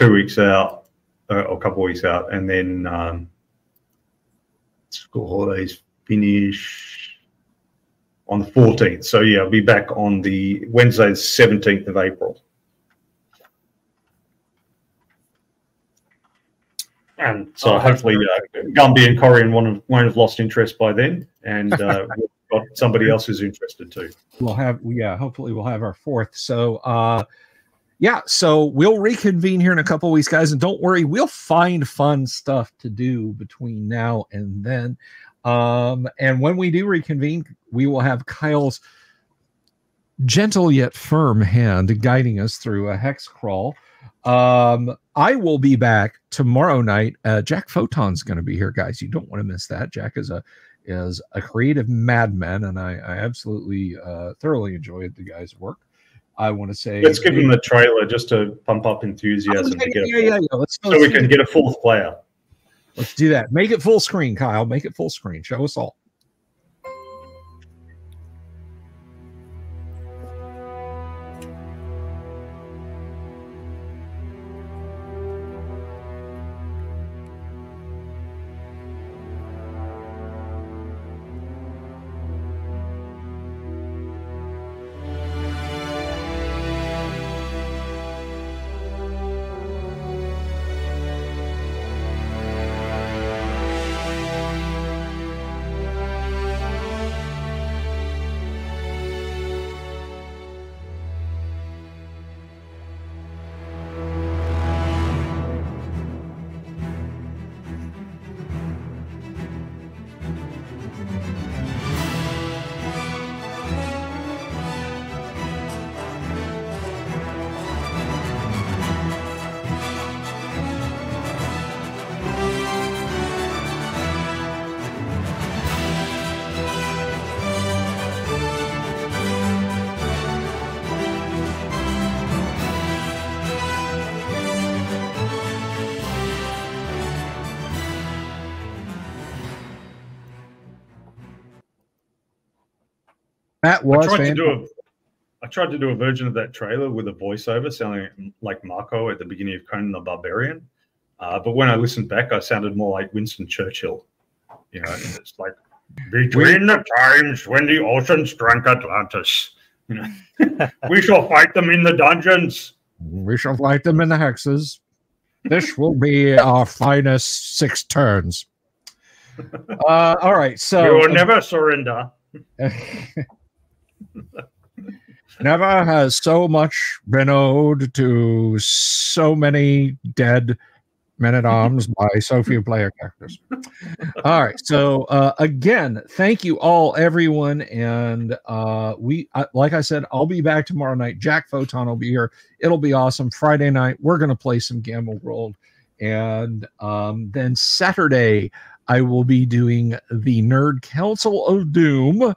B: two weeks out uh, or a couple weeks out, and then um, school holidays finish on the 14th. So yeah, I'll be back on the Wednesday, the 17th of April. And so
A: oh,
B: hopefully uh, Gumby and Corian won't, won't have, lost interest by then, and uh, *laughs* we've got somebody else who's interested too.
A: We'll have yeah, hopefully we'll have our fourth. So. Uh, yeah so we'll reconvene here in a couple weeks guys and don't worry we'll find fun stuff to do between now and then. Um and when we do reconvene we will have kyle's gentle yet firm hand guiding us through a hex crawl. Um i will be back tomorrow night. Uh jack photon's going to be here guys. You don't want to miss that. Jack is a is a creative madman, and I, I absolutely uh, thoroughly enjoyed the guy's work. I want to say
B: Let's give them the trailer just to pump up enthusiasm
A: yeah, yeah, yeah. Let's,
B: so
A: let's
B: we can
A: that.
B: get a fourth player.
A: let's do that. Make it full screen, Kyle. Make it full screen. Show us all. That
B: I
A: was
B: tried to do a I tried to do a version of that trailer with a voiceover sounding like Mako at the beginning of Conan the Barbarian. Uh, but when I listened back, I sounded more like Winston Churchill. You know, it's like between the times when the oceans drank Atlantis. You know, *laughs* we shall fight them in the dungeons.
A: We shall fight them in the hexes. This will be our finest six turns. *laughs* Uh, all right, so
B: we will never surrender. *laughs*
A: Never has so much been owed to so many dead men at *laughs* arms by so few player characters. All right. So uh, again, thank you all, everyone, and uh, we, uh, like I said, I'll be back tomorrow night. Jack Photon will be here. It'll be awesome. Friday night, we're gonna play some Gamma World, and um, then Saturday, I will be doing the Nerd Council of Doom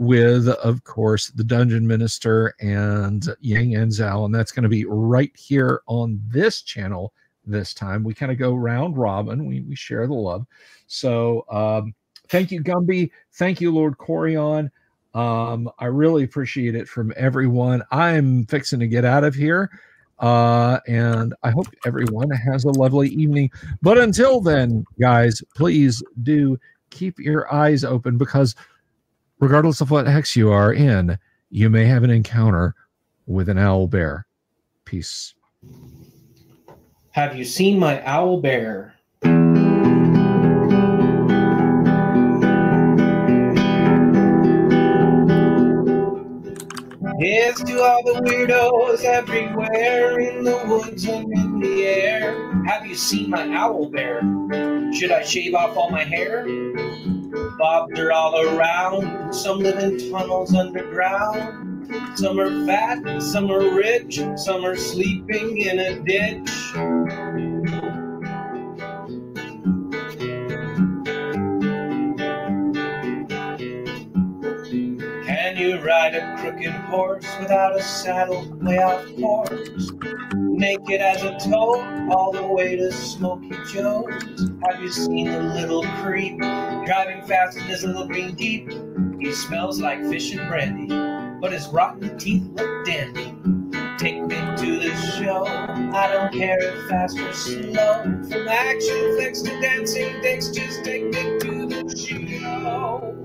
A: with, of course, the Dungeon Minister and Yang Enzal, and that's going to be right here on this channel this time. We kind of go round robin. We we share the love. So um, thank you, Gumby. Thank you, Lord Corion. Um, I really appreciate it from everyone. I'm fixing to get out of here. Uh, and I hope everyone has a lovely evening. But until then, guys, please do keep your eyes open because regardless of what hex you are in, you may have an encounter with an owl bear. Peace.
E: Have you seen my owl bear? Here's to all the weirdos everywhere in the woods and in the air. Have you seen my owl bear? Should I shave off all my hair? Are all around. Some live in tunnels underground. Some are fat, some are rich, some are sleeping in a ditch. Ride a crooked horse without a saddle way off course? Naked as a toad, all the way to Smoky Joe's. Have you seen the little creep driving fast in his little green Jeep? He smells like fish and brandy, but his rotten teeth look dandy. Take me to the show. I don't care if fast or slow. From action flicks to dancing dicks, just take me to the show.